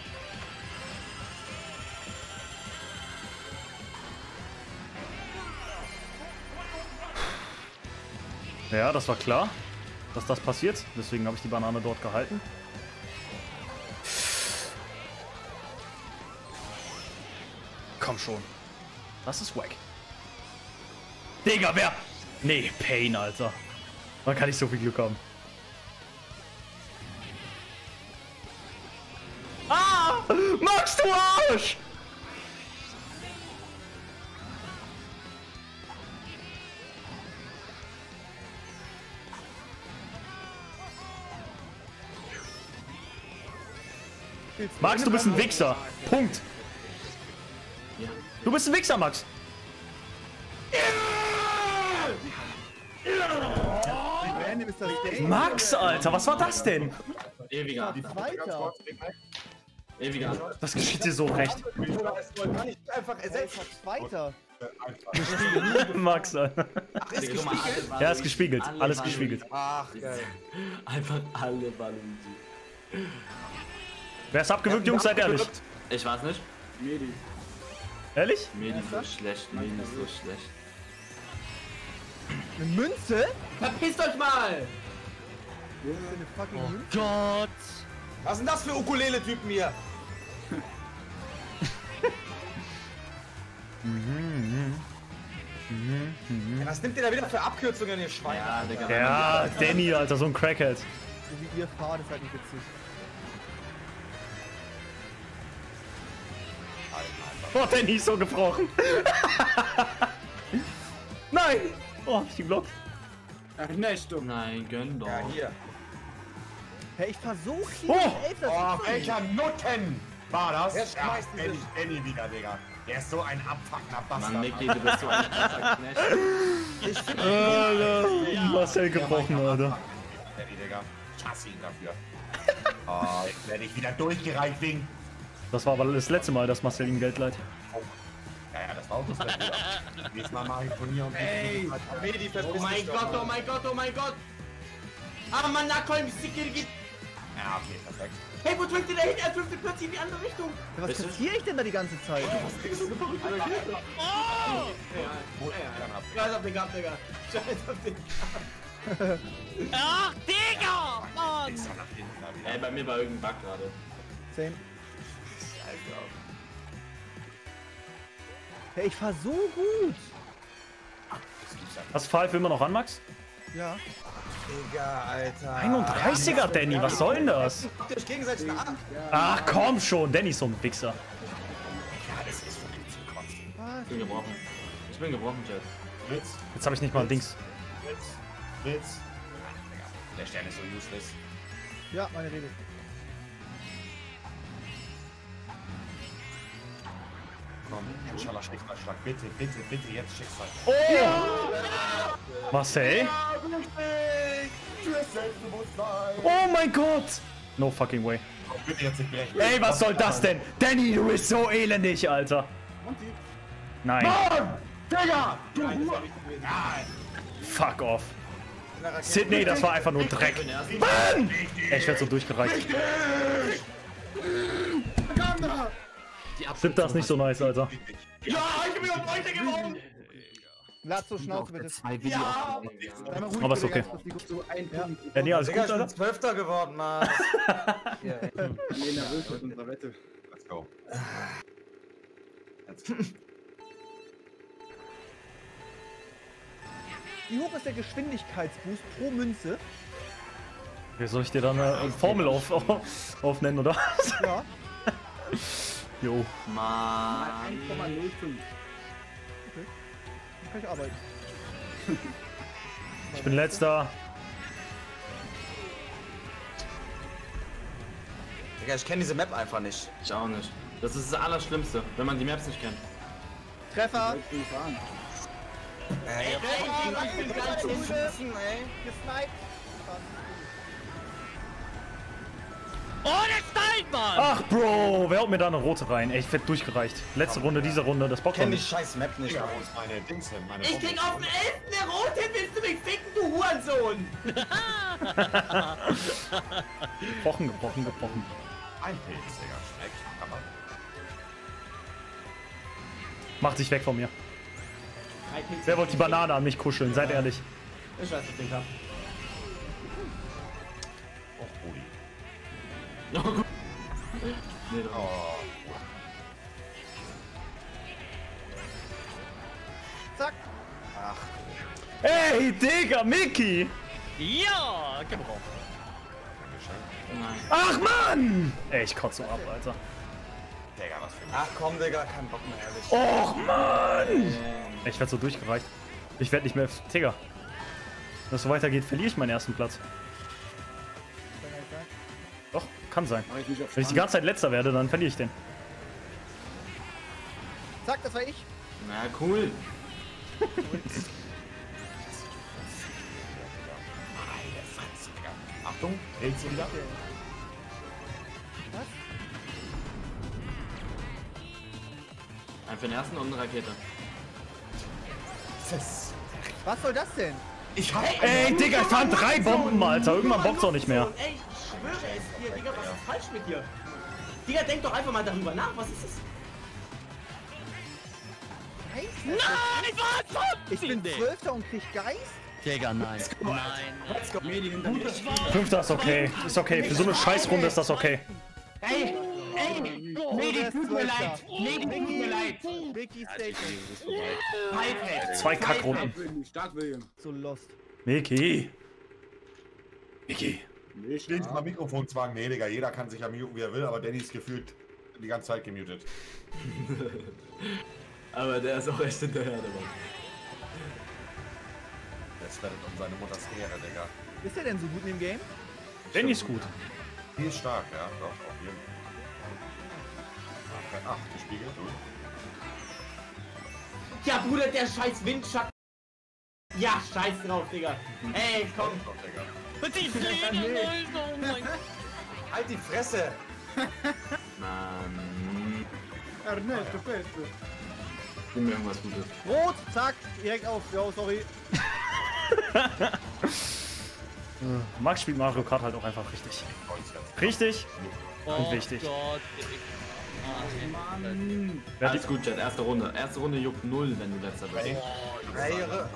Ja, das war klar, dass das passiert. Deswegen habe ich die Banane dort gehalten. Komm schon. Das ist wack. Digga, wer? Nee, Pain, Alter. Man kann nicht so viel Glück haben. Ah! Max, du Arsch! Max, du bist ein Wichser. Punkt. Du bist ein Wichser, Max. Ist. Max, Alter, was war das denn? Ewiger. Weiter. Ewiger. Das geschieht dir so recht. Einfach ersetzen? Weiter. Max, Alter. Mal, alle Ballen- Ja, ist gespiegelt. alle Alles gespiegelt. Ach, geil. Einfach alle Ballen. Wer ist abgewürgt, Jungs? Seid ehrlich. Ich weiß nicht. Medi. Ehrlich? Medi ist so schlecht, Medi ist so schlecht. Eine Münze? Verpisst euch mal! Münze. Gott! Was sind das für Ukulele-Typen hier? Ja, was nimmt ihr da wieder für Abkürzungen, ihr Schweine? Ja, Digga. Ja, Danny, Alter, so ein Crackhead. So wie ihr fahrt, ist halt nicht witzig. Oh, Danny ist so gebrochen. Nein! Oh, hab ich die nicht du. Nein, gönn doch. Ja, hier. Hey, ich versuch hier. Oh! Ey, das Oh, ist welcher Nutten war das? Der schmeißt ja, Danny, Danny wieder, Digga. Der ist so ein abfuckender Bastard. Mann, Mickey, du bist so ein krasser Knecht. Alter. Marcel gebrochen, Alter. Danny, Digga. Ich hasse ihn dafür. Oh, jetzt werde ich wieder durchgereicht wegen. Das war aber das letzte Mal, dass Marcel ihm Geld leiht. Ja, ja, das war auch das letzte Mal. Nächstes Mal mache ich Turnier und Ey, Medi, Oh mein Gott, oh mein Gott, oh mein Gott. Ah, Mann, na komm, Sikir geht. Ja, okay, perfekt. Hey, wo drückt ihr da hin? Er drückt plötzlich in die andere Richtung. Ja, was kassiere ich denn da die ganze Zeit? Scheiß auf den Gab, Digga. Scheiß auf den Ach, Digga! Mann! Ist er nach hinten da wieder. Ey, bei mir war irgendein Bug gerade. Same. Hey, ich fahr so gut. Hast du Five immer noch an, Max? Ja. Digga, Alter. 31er, Danny, was soll denn das? Guckt euch gegenseitig nach. Ach komm schon, Danny ist so ein Wichser. Ja, das ist? Ich bin gebrochen. Ich bin gebrochen, Chat. Blitz, Jetzt habe ich nicht mal ein Dings. Blitz. Ja, der Stern ist so useless. Ja, meine Rede. Komm, Inshallah, Schicksalsschlag. Bitte, bitte, bitte, jetzt Schicksal. Marcel? Fürs Selbstbewusstsein. Oh mein Gott! No fucking way. Bitte jetzt nicht brechen. Ey, was soll das denn? Danny, du bist so elendig, Alter. Nein. Digga! Du Hure! Fuck off. Sydney, das war einfach nur Dreck. Mann! Ey, ich werd so durchgereicht. Stimmt das nicht so nice, Alter. Ja, ich bin auf heute gewonnen. Lazzo, Schnauze bitte. Zwei Videos. Sei mal ruhig, Aber ist okay. So ein Ja. Punkt. Danny, alles Digga, gut, ich bin Alter? Zwölfter geworden, Mann. ja, ey. Nee, nervös mit unserer Wette. Let's go. Wie hoch ist der Geschwindigkeitsboost pro Münze? Wie soll ich dir da eine Formel auf, aufnennen, oder? Ja. Jo. Mann. 1,05. Dann kann ich arbeiten. Ich bin letzter. Digga, ich kenne diese Map einfach nicht. Ich auch nicht. Das ist das Allerschlimmste, wenn man die Maps nicht kennt. Treffer! Ich bin gefahren. Ey, ich bin ganz hinten. ey. Gesniped! Oh, der Steinmann! Ach, Bro, wer haut mir da eine rote rein? Ey, ich werd durchgereicht. Letzte Runde dieser Runde, das bockt doch Kenn die scheiß Map nicht. Wo ist meine Dings hin? Meine Ich krieg auf den 11. eine rote, willst du mich ficken, du Hurensohn? Gebrochen, gebrochen, gebrochen. Ein Pilz, Digga. Schmeckt. Hammer. Macht sich weg von mir. Wer wollte die Banane an mich kuscheln? Seid ehrlich. Ich weiß, was ich hab. Nee, doch. Oh. Zack! Ey, Digga, Mickey! Ja, gebrochen. Nein. Ach, Mann! Ey, ich kotze so ab, Alter. Digga, was für ein Ach komm, Digga, kein Bock mehr, ehrlich. Och, Mann! Ey, ich werd so durchgereicht. Ich werd nicht mehr... Digga. Wenn es so weitergeht, verliere ich meinen ersten Platz. Kann sein. Ich Wenn ich die ganze Zeit letzter werde, dann verliere ich den. Zack, das war ich. Na, cool. Achtung, Pilz wieder. Ein für den ersten und eine Rakete. Das- Was soll das denn? Ich hab Ey, Digga, ich fand drei Bomben, Alter. Irgendwann bockt's auch nicht mehr. Ey, ich schwöre es dir, Digga, was ist falsch mit dir? Digga, denk doch einfach mal darüber nach, was ist das? Nein, was? Ich bin. Zwölfter und krieg Geist? Digga, nein. Nein. Fünfter ist okay. Ist okay. Für so eine Scheißrunde ist das okay. Ey, ey, Medi, tut mir leid. Medi, tut mir leid. Mickey Station. Zwei Kackrunden. Stark, William. So lost. Mickey. Mickey. Willst du mal Mikrofon zwangen? Nee, Digga, jeder kann sich ja muten, wie er will, aber Danny ist gefühlt die ganze Zeit gemutet. Aber der ist auch echt hinterher, der Mann. Das werdet um seine Mutters Ehre, Digga. Ist der denn so gut in dem Game? Danny ist gut. Die ist stark, ja, doch, auf jeden Fall. Ach, gespiegelt, du. Ja, Bruder, der scheiß Windschatten. Ja, scheiß drauf, Digga. Ey, komm. Doch, Digga. Und die Fledermäuse, oh mein Gott. Halt die Fresse! Mann. Ernesto, Pesto. Gib mir irgendwas Gutes. Rot, zack, direkt auf. Jo, sorry. Max spielt Mario Kart halt auch einfach richtig. Richtig und Oh wichtig. Gott, ey. Mann. Alles gut, Chat. Erste Runde. Erste Runde juckt null, wenn du letzter bist. Ey, eure,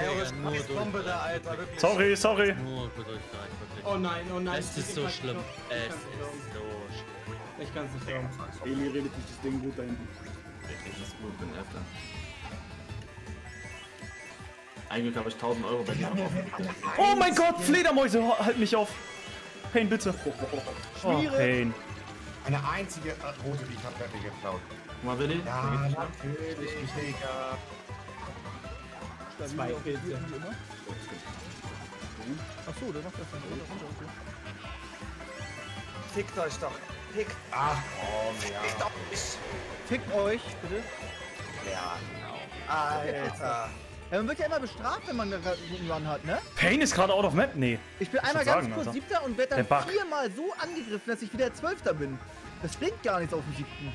ey, eure Scheißbombe da, Alter, wirklich. Sorry, sorry. Nur. Oh nein, oh nein. Es ist so schlimm. Es ist so schlimm. Ich kann's nicht glauben. Eli redet sich das Ding gut da hinten. Ich ist gut, bin Erster. Eigentlich habe ich 1000 Euro bei dir. Oh mein Gott, Fledermäuse, halt mich auf. Pain, bitte. Oh, Schwierig. Pain. Eine einzige äh, rote, die ich hab, hat mir geklaut. Guck mal, Willi. Ja, natürlich, Digga. Zwei Pilze. Achso, der macht das dann runter, runter, okay. Fickt euch doch. Fickt, Ach, komm, ja. fickt euch. Fickt euch, bitte. Ja, genau. Alter. Ja, man wird ja immer bestraft, wenn man da gerade einen guten Run hat, ne? Pain ist gerade out of map? Nee. Ich bin Ich einmal ganz sagen, kurz Alter. Siebter und werde dann viermal so angegriffen, dass ich wieder Zwölfter bin. Das bringt gar nichts auf dem Siebten.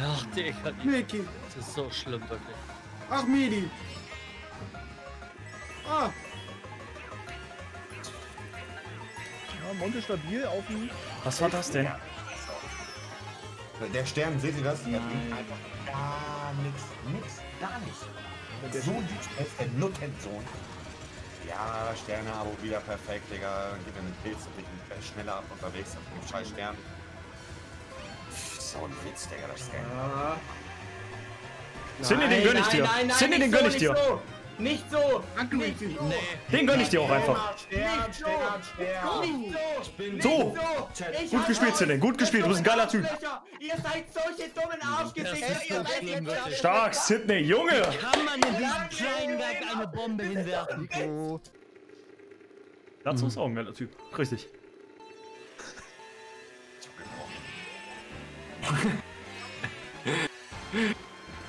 Ach, Digga. Mickey. Das ist so schlimm, wirklich. Ach, Medi. Ah, Ja, Monte stabil auf dem. Was war das denn? Der Stern, seht ihr das? Der bringt einfach gar nichts. Nix, gar nichts. Der Sohn ist der Nuttensohn. Ja, Sterne-Abo wieder perfekt, Digga. Dann geht er in den Pilz und bin schneller ab unterwegs auf dem scheiß Stern. So ein Witz, Digga, das Stern. Cindy, den gönn ich dir. Nein, nein, Cindy, den nicht gönn so, ich dir. Nicht so. Nicht so. Den gönn ich dir auch einfach. Nicht so. Nicht So. Gut gespielt, Cindy. Gut gespielt. Du bist ein geiler Typ. Ihr seid solche dummen Arschgesichter. Stark, Sydney, Junge. Kann man in diesem kleinen Berg eine Bombe hinwerfen? Dazu ist auch ein geiler Typ. Richtig.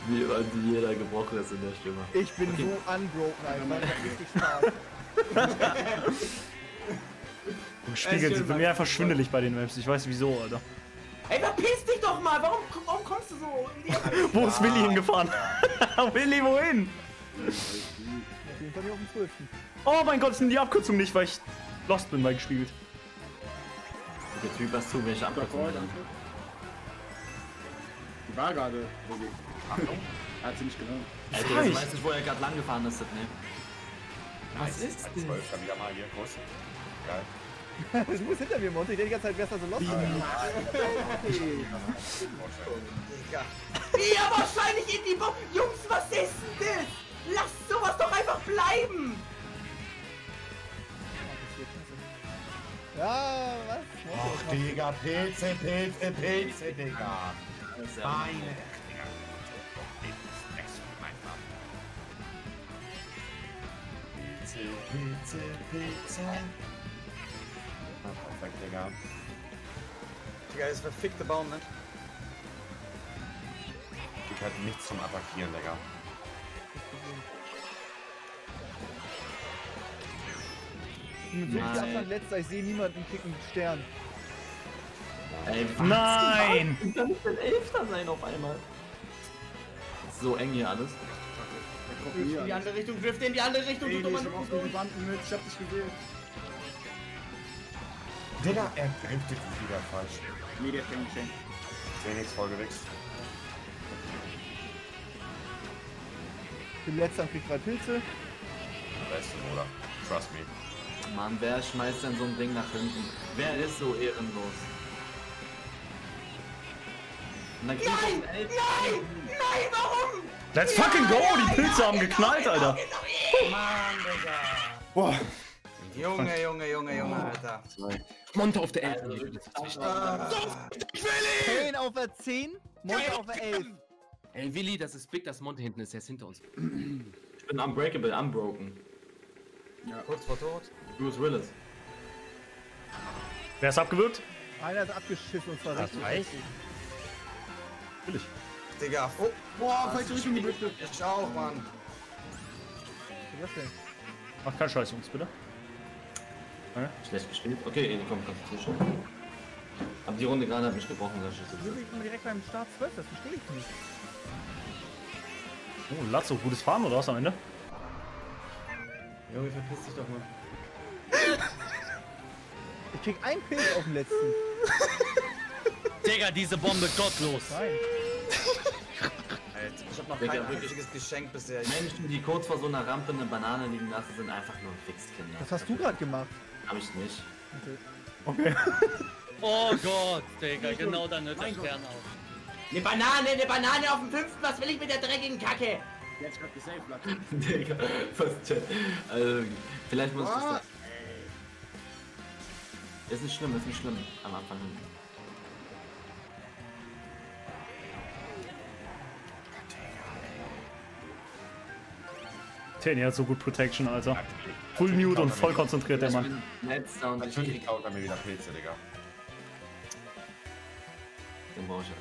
Wie immer jeder gebrochen ist in der Stimme. ich bin so unbroken, Alter. Das ist richtig. Im Spiegel sind bei mir einfach schwindelig bei den Maps. Ich weiß wieso, Alter. Ey, verpiss dich doch mal. Warum, warum kommst du so? Wo ist Willi hingefahren? Willi, wohin? Oh mein Gott, ist denn die Abkürzung nicht, weil ich lost bin bei gespielt. Der Typ, was zu, welche Abkürzung? Die war gerade. Willi. Achtung. Hat sie nicht genommen. Alter, du Reicht. weißt nicht, wo er gerade lang gefahren ist, Sydney. Was ist das? Zwölf, dann wieder mal hier kurz. Geil. Du bist hinter mir, Monte. Ich denke die ganze Zeit, wärst du so lost. Ja, wahrscheinlich in die Bombe. Jungs, was ist denn das? Lasst sowas doch einfach bleiben. Ja, was? Ach, Digga, Pilze, Pilze, Pilze, Digga. Meine. Pilze, Pilze, Pilze. Ah, Perfekt, Digga. Digga, das verfickte Baum, ne? Gibt halt nichts zum Attackieren, Digga. So viel Abstand letzter, ich sehe niemanden kicken Stern. Ey, was? Nein! Wie kann ich denn Elfter sein auf einmal? So eng hier alles. In die andere Richtung, drift in die andere Richtung, du Ey, dummer ich hab auf die Banden mit. Ich hab dich gewählt. Digga, er driftet wieder falsch. Nee, der Geschenk. Phoenix vollgewichst. Ich bin letzter und krieg drei Pilze. Beste, oder? Trust me. Mann, wer schmeißt denn so ein Ding nach hinten? Wer ist so ehrenlos? Elfter. Nein! Nein, warum? Let's fucking go! Die Pilze haben geknallt, Alter. Mann, Digga. Boah. Junge, Junge, Junge, Junge, Alter. Monte auf der 11. Ah. Pain auf der 10, Monte auf der 11. Ey, Willi, das ist big, dass Monte hinten ist. Er ist hinter uns. Ich bin unbreakable, unbroken. Ja. Kurz vor Tod. Bruce Willis. Wer ist abgewürgt? Einer ist abgeschissen und zwar richtig. Natürlich. Digga. Oh, boah, falsche Richtung geblüftet. Ich auch, Mann. Was ist das denn? Mach keinen Scheiß, Jungs, bitte. Okay. Schlecht gespielt. Okay, komm, konzentrier schon. Aber die Runde gerade hat mich gebrochen, das ist Wieso bin ich immer direkt beim Start 12? Das verstehe ich nicht. Oh, Lazzo, gutes Fahren oder was am Ende? Junge, verpiss dich doch mal. Ich krieg einen Pilz auf den letzten. Digga, diese Bombe gottlos. Nein. Alter, ich hab noch Digga, kein wirklich. richtiges Geschenk bisher. Menschen, die kurz vor so einer Rampe eine Banane liegen lassen, sind einfach nur Fixkinder. Was hast du gerade gemacht? Hab ich nicht. Okay. Oh Gott, Digga, genau dann hört der Stern auf. Eine Banane, eine Banane auf dem fünften. Was will ich mit der dreckigen Kacke? Jetzt grad gesaved, Lack. Digga, fast Chat. Also, vielleicht muss ich das. Ist nicht schlimm, ist nicht schlimm. Am Anfang. Tenny hat so gut Protection, Alter. Full Mute und voll konzentriert, der Mann. Natürlich kaut er mir wieder Pilze, Digga. Den brauche ich jetzt.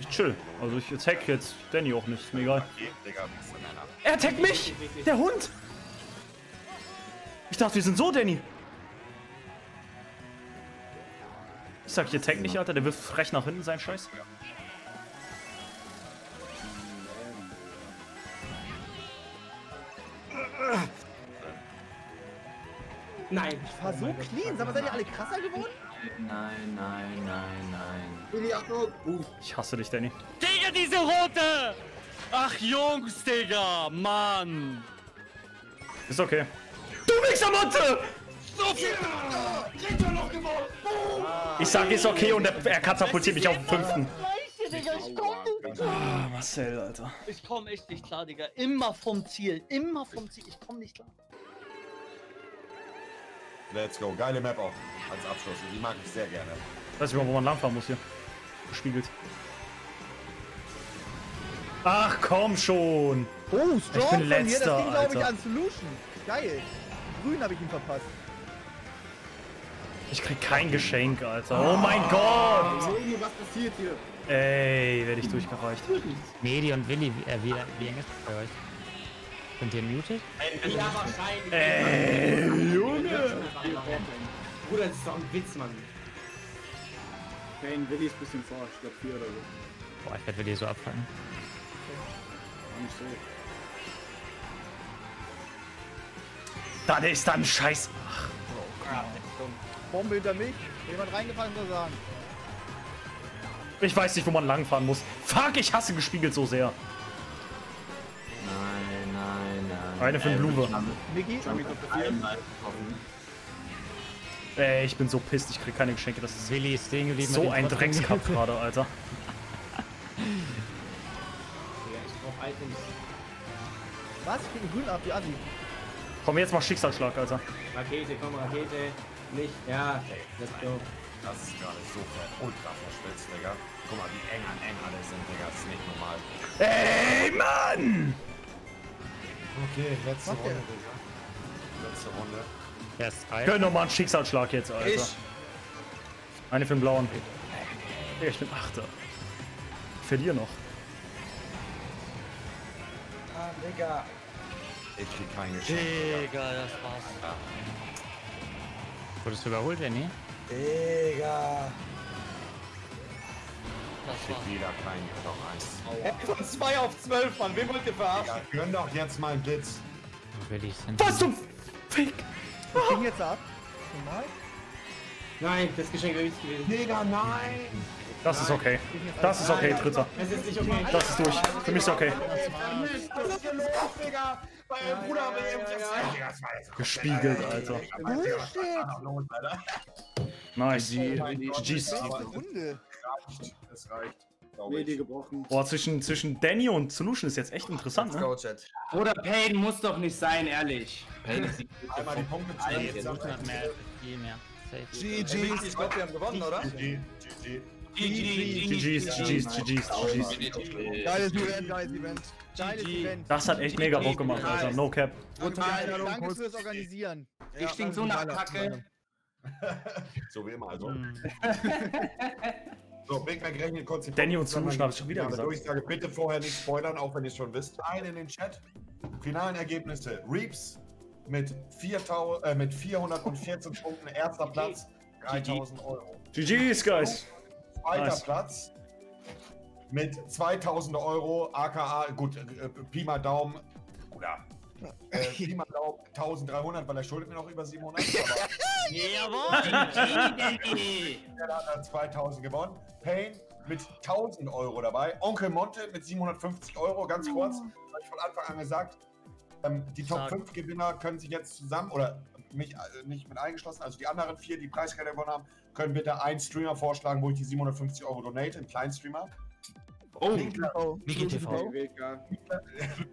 Ich chill. Also ich attack jetzt Danny auch nicht, ist mir egal. Er attackt mich! Der Hund! Ich dachte, wir sind so, Danny. Ich sag, ich attack nicht, Alter. Der wirft frech nach hinten seinen Scheiß. Nein. Ich fahr so clean. Sag mal, seid ihr alle krasser geworden? Nein, nein, nein, nein. Achtung. Uh. Ich hasse dich, Danny. Digga, diese rote! Ach Jungs, Digga, Mann! Ist okay. Du Wichser, Monte! So viel! Ich sag, ist okay und er, er katapultiert mich auf den fünften. Scheiße, Digga, ich komm nicht. Ah, Marcel, Alter. Ich komm echt nicht klar, Digga. Immer vom Ziel. Immer vom Ziel. Ich komm nicht klar. Let's go. Geile Map auch als Abschluss. Die mag ich sehr gerne. Weiß ich mal, wo man langfahren muss hier. Gespiegelt. Ach, komm schon. Oh, strong Ich bin von mir. Das letzter, ging, glaube ich, an Solution. Geil. Grün habe ich ihm verpasst. Ich krieg kein Geschenk, Alter. Oh mein Gott. Junge, was passiert hier? Ey, werde ich durchgereicht. Medi und Willi, äh, wie, wie eng ist das bei euch? Sind ihr muted? Ja, wahrscheinlich. Ey, Junge. Bruder, das ist doch ein Witz, Mann. Pain, Willi ist ein bisschen vor. Ich glaube 4 oder so. Boah, ich werde Willi so abfangen. War nicht so. Das ist dann Scheiß. Bombe hinter mich. Jemand reingefallen soll sagen. Ich weiß nicht, wo man langfahren muss. Fuck, ich hasse gespiegelt so sehr. Nein, nein, nein. Eine für den getroffen. Ey, ich bin so pisst, ich krieg keine Geschenke. Das ist Willi ist stehen geblieben. so ein Dreckskampf gerade, Alter. Ich brauch Items. Was? Ich krieg einen grün ab, die Assi. Komm, jetzt mach Schicksalsschlag, Alter. Rakete, komm, Rakete. Nicht. Ja, let's go. Das ist gerade so ultra verschwitzt, Digga. Guck mal, wie eng an eng alle sind, Digga. Das ist nicht normal. Ey, Mann! Okay, letzte? Runde, Digga. Letzte Runde. Der ist frei. Gönn doch mal einen Schicksalsschlag jetzt, Alter. Ich. Eine für den blauen. Ich bin Achter. Ich verliere noch. Ah, Digga. Ich krieg kein Geschenk. Digga, das war's. Wurdest du überholt, Danny? Digga. Das Ich war's. wieder kein, doch eins. Von 2 auf 12, Mann. Wen wollt ihr verarschen? Digga, gönn doch jetzt mal einen Blitz. Willi ist hin. Was zum Fick? Ich ging jetzt ab. Normal. Nein, das Geschenk wäre wichtig gewesen. Digga, nein! Das ist okay. Das ist okay, Dritter. Es ist nicht okay. Das ist durch. Für mich ist okay. Was ist denn los, Digga? Mein Bruder hat mir eben gesagt, Digga, das war jetzt Gespiegelt, Alter. Bullshit. Nice. Oh GG's. Reicht. Es reicht. glaube ich. gebrochen. Boah, zwischen, zwischen Danny und Solution ist jetzt echt interessant, ne? Chat. Oder Pain muss doch nicht sein, ehrlich. Pain ist die Einmal die Punkte jetzt Solution hat mehr, viel mehr. GG. Ich glaube, wir haben gewonnen, oder? GG, GG. GG's, GG's, GG's, GG's. Geiles Event, geiles Event. Geiles Event. Das hat echt mega Bock gemacht, Alter. No cap. Brutal. Danke fürs Organisieren. Ich stink so nach Kacke. So wie immer, also. So, Big Mac rechnet kurz die Danny und Punkte zusammen. Solution hab ich schon wieder gesagt. Ich sage, bitte vorher nicht spoilern, auch wenn ihr es schon wisst. Ein in den Chat. Finalen Ergebnisse. Reeps mit, 4000, äh, mit 414 Punkten, erster Platz, 3000 Euro. GG's, guys. Zweiter Nice. Platz mit 2000 Euro, aka, gut, äh, Pi mal Daumen, oder äh, Pi mal Daumen 1300, weil er schuldet mir noch über 700. aber der hat dann 2000 gewonnen. Payne mit 1000 Euro dabei. Onkel Monte mit 750 Euro, ganz kurz, habe ich von Anfang an gesagt. Ähm, die Top Stark. 5 Gewinner können sich jetzt zusammen, oder mich äh, nicht mit eingeschlossen, also die anderen vier, die Preisgelder gewonnen haben, können bitte einen Streamer vorschlagen, wo ich die 750 Euro donate, einen kleinen Streamer. Oh, Niklas, Niki TV.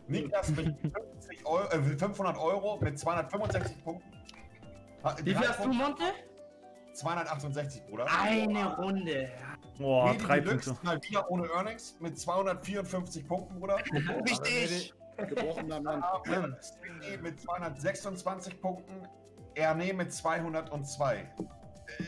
Niklas mit 50 Euro, äh, 500 Euro mit 265 Punkten. Ha- wie viel hast du, Monte? 268, Bruder. Eine Runde. Boah, Medi drei Deluxe Punkte. mal wieder ohne Earnings mit 254 Punkten, Bruder. Richtig. Gebrochener Mann. Swingy mit 226 Punkten. Erne mit 202. Äh,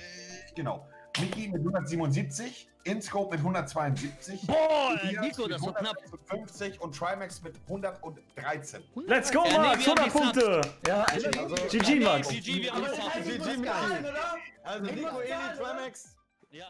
genau. Miki mit 177. Inscope mit 172. Boah, Elias Nico, mit das war knapp. 150 und Trimax mit 113. Let's go, Ja, nee, Max. wir haben 100 die Punkte. Ja, GG, Max. GG, wir haben es GG, Miki. Also Nico, Eli, Trimax. Ja.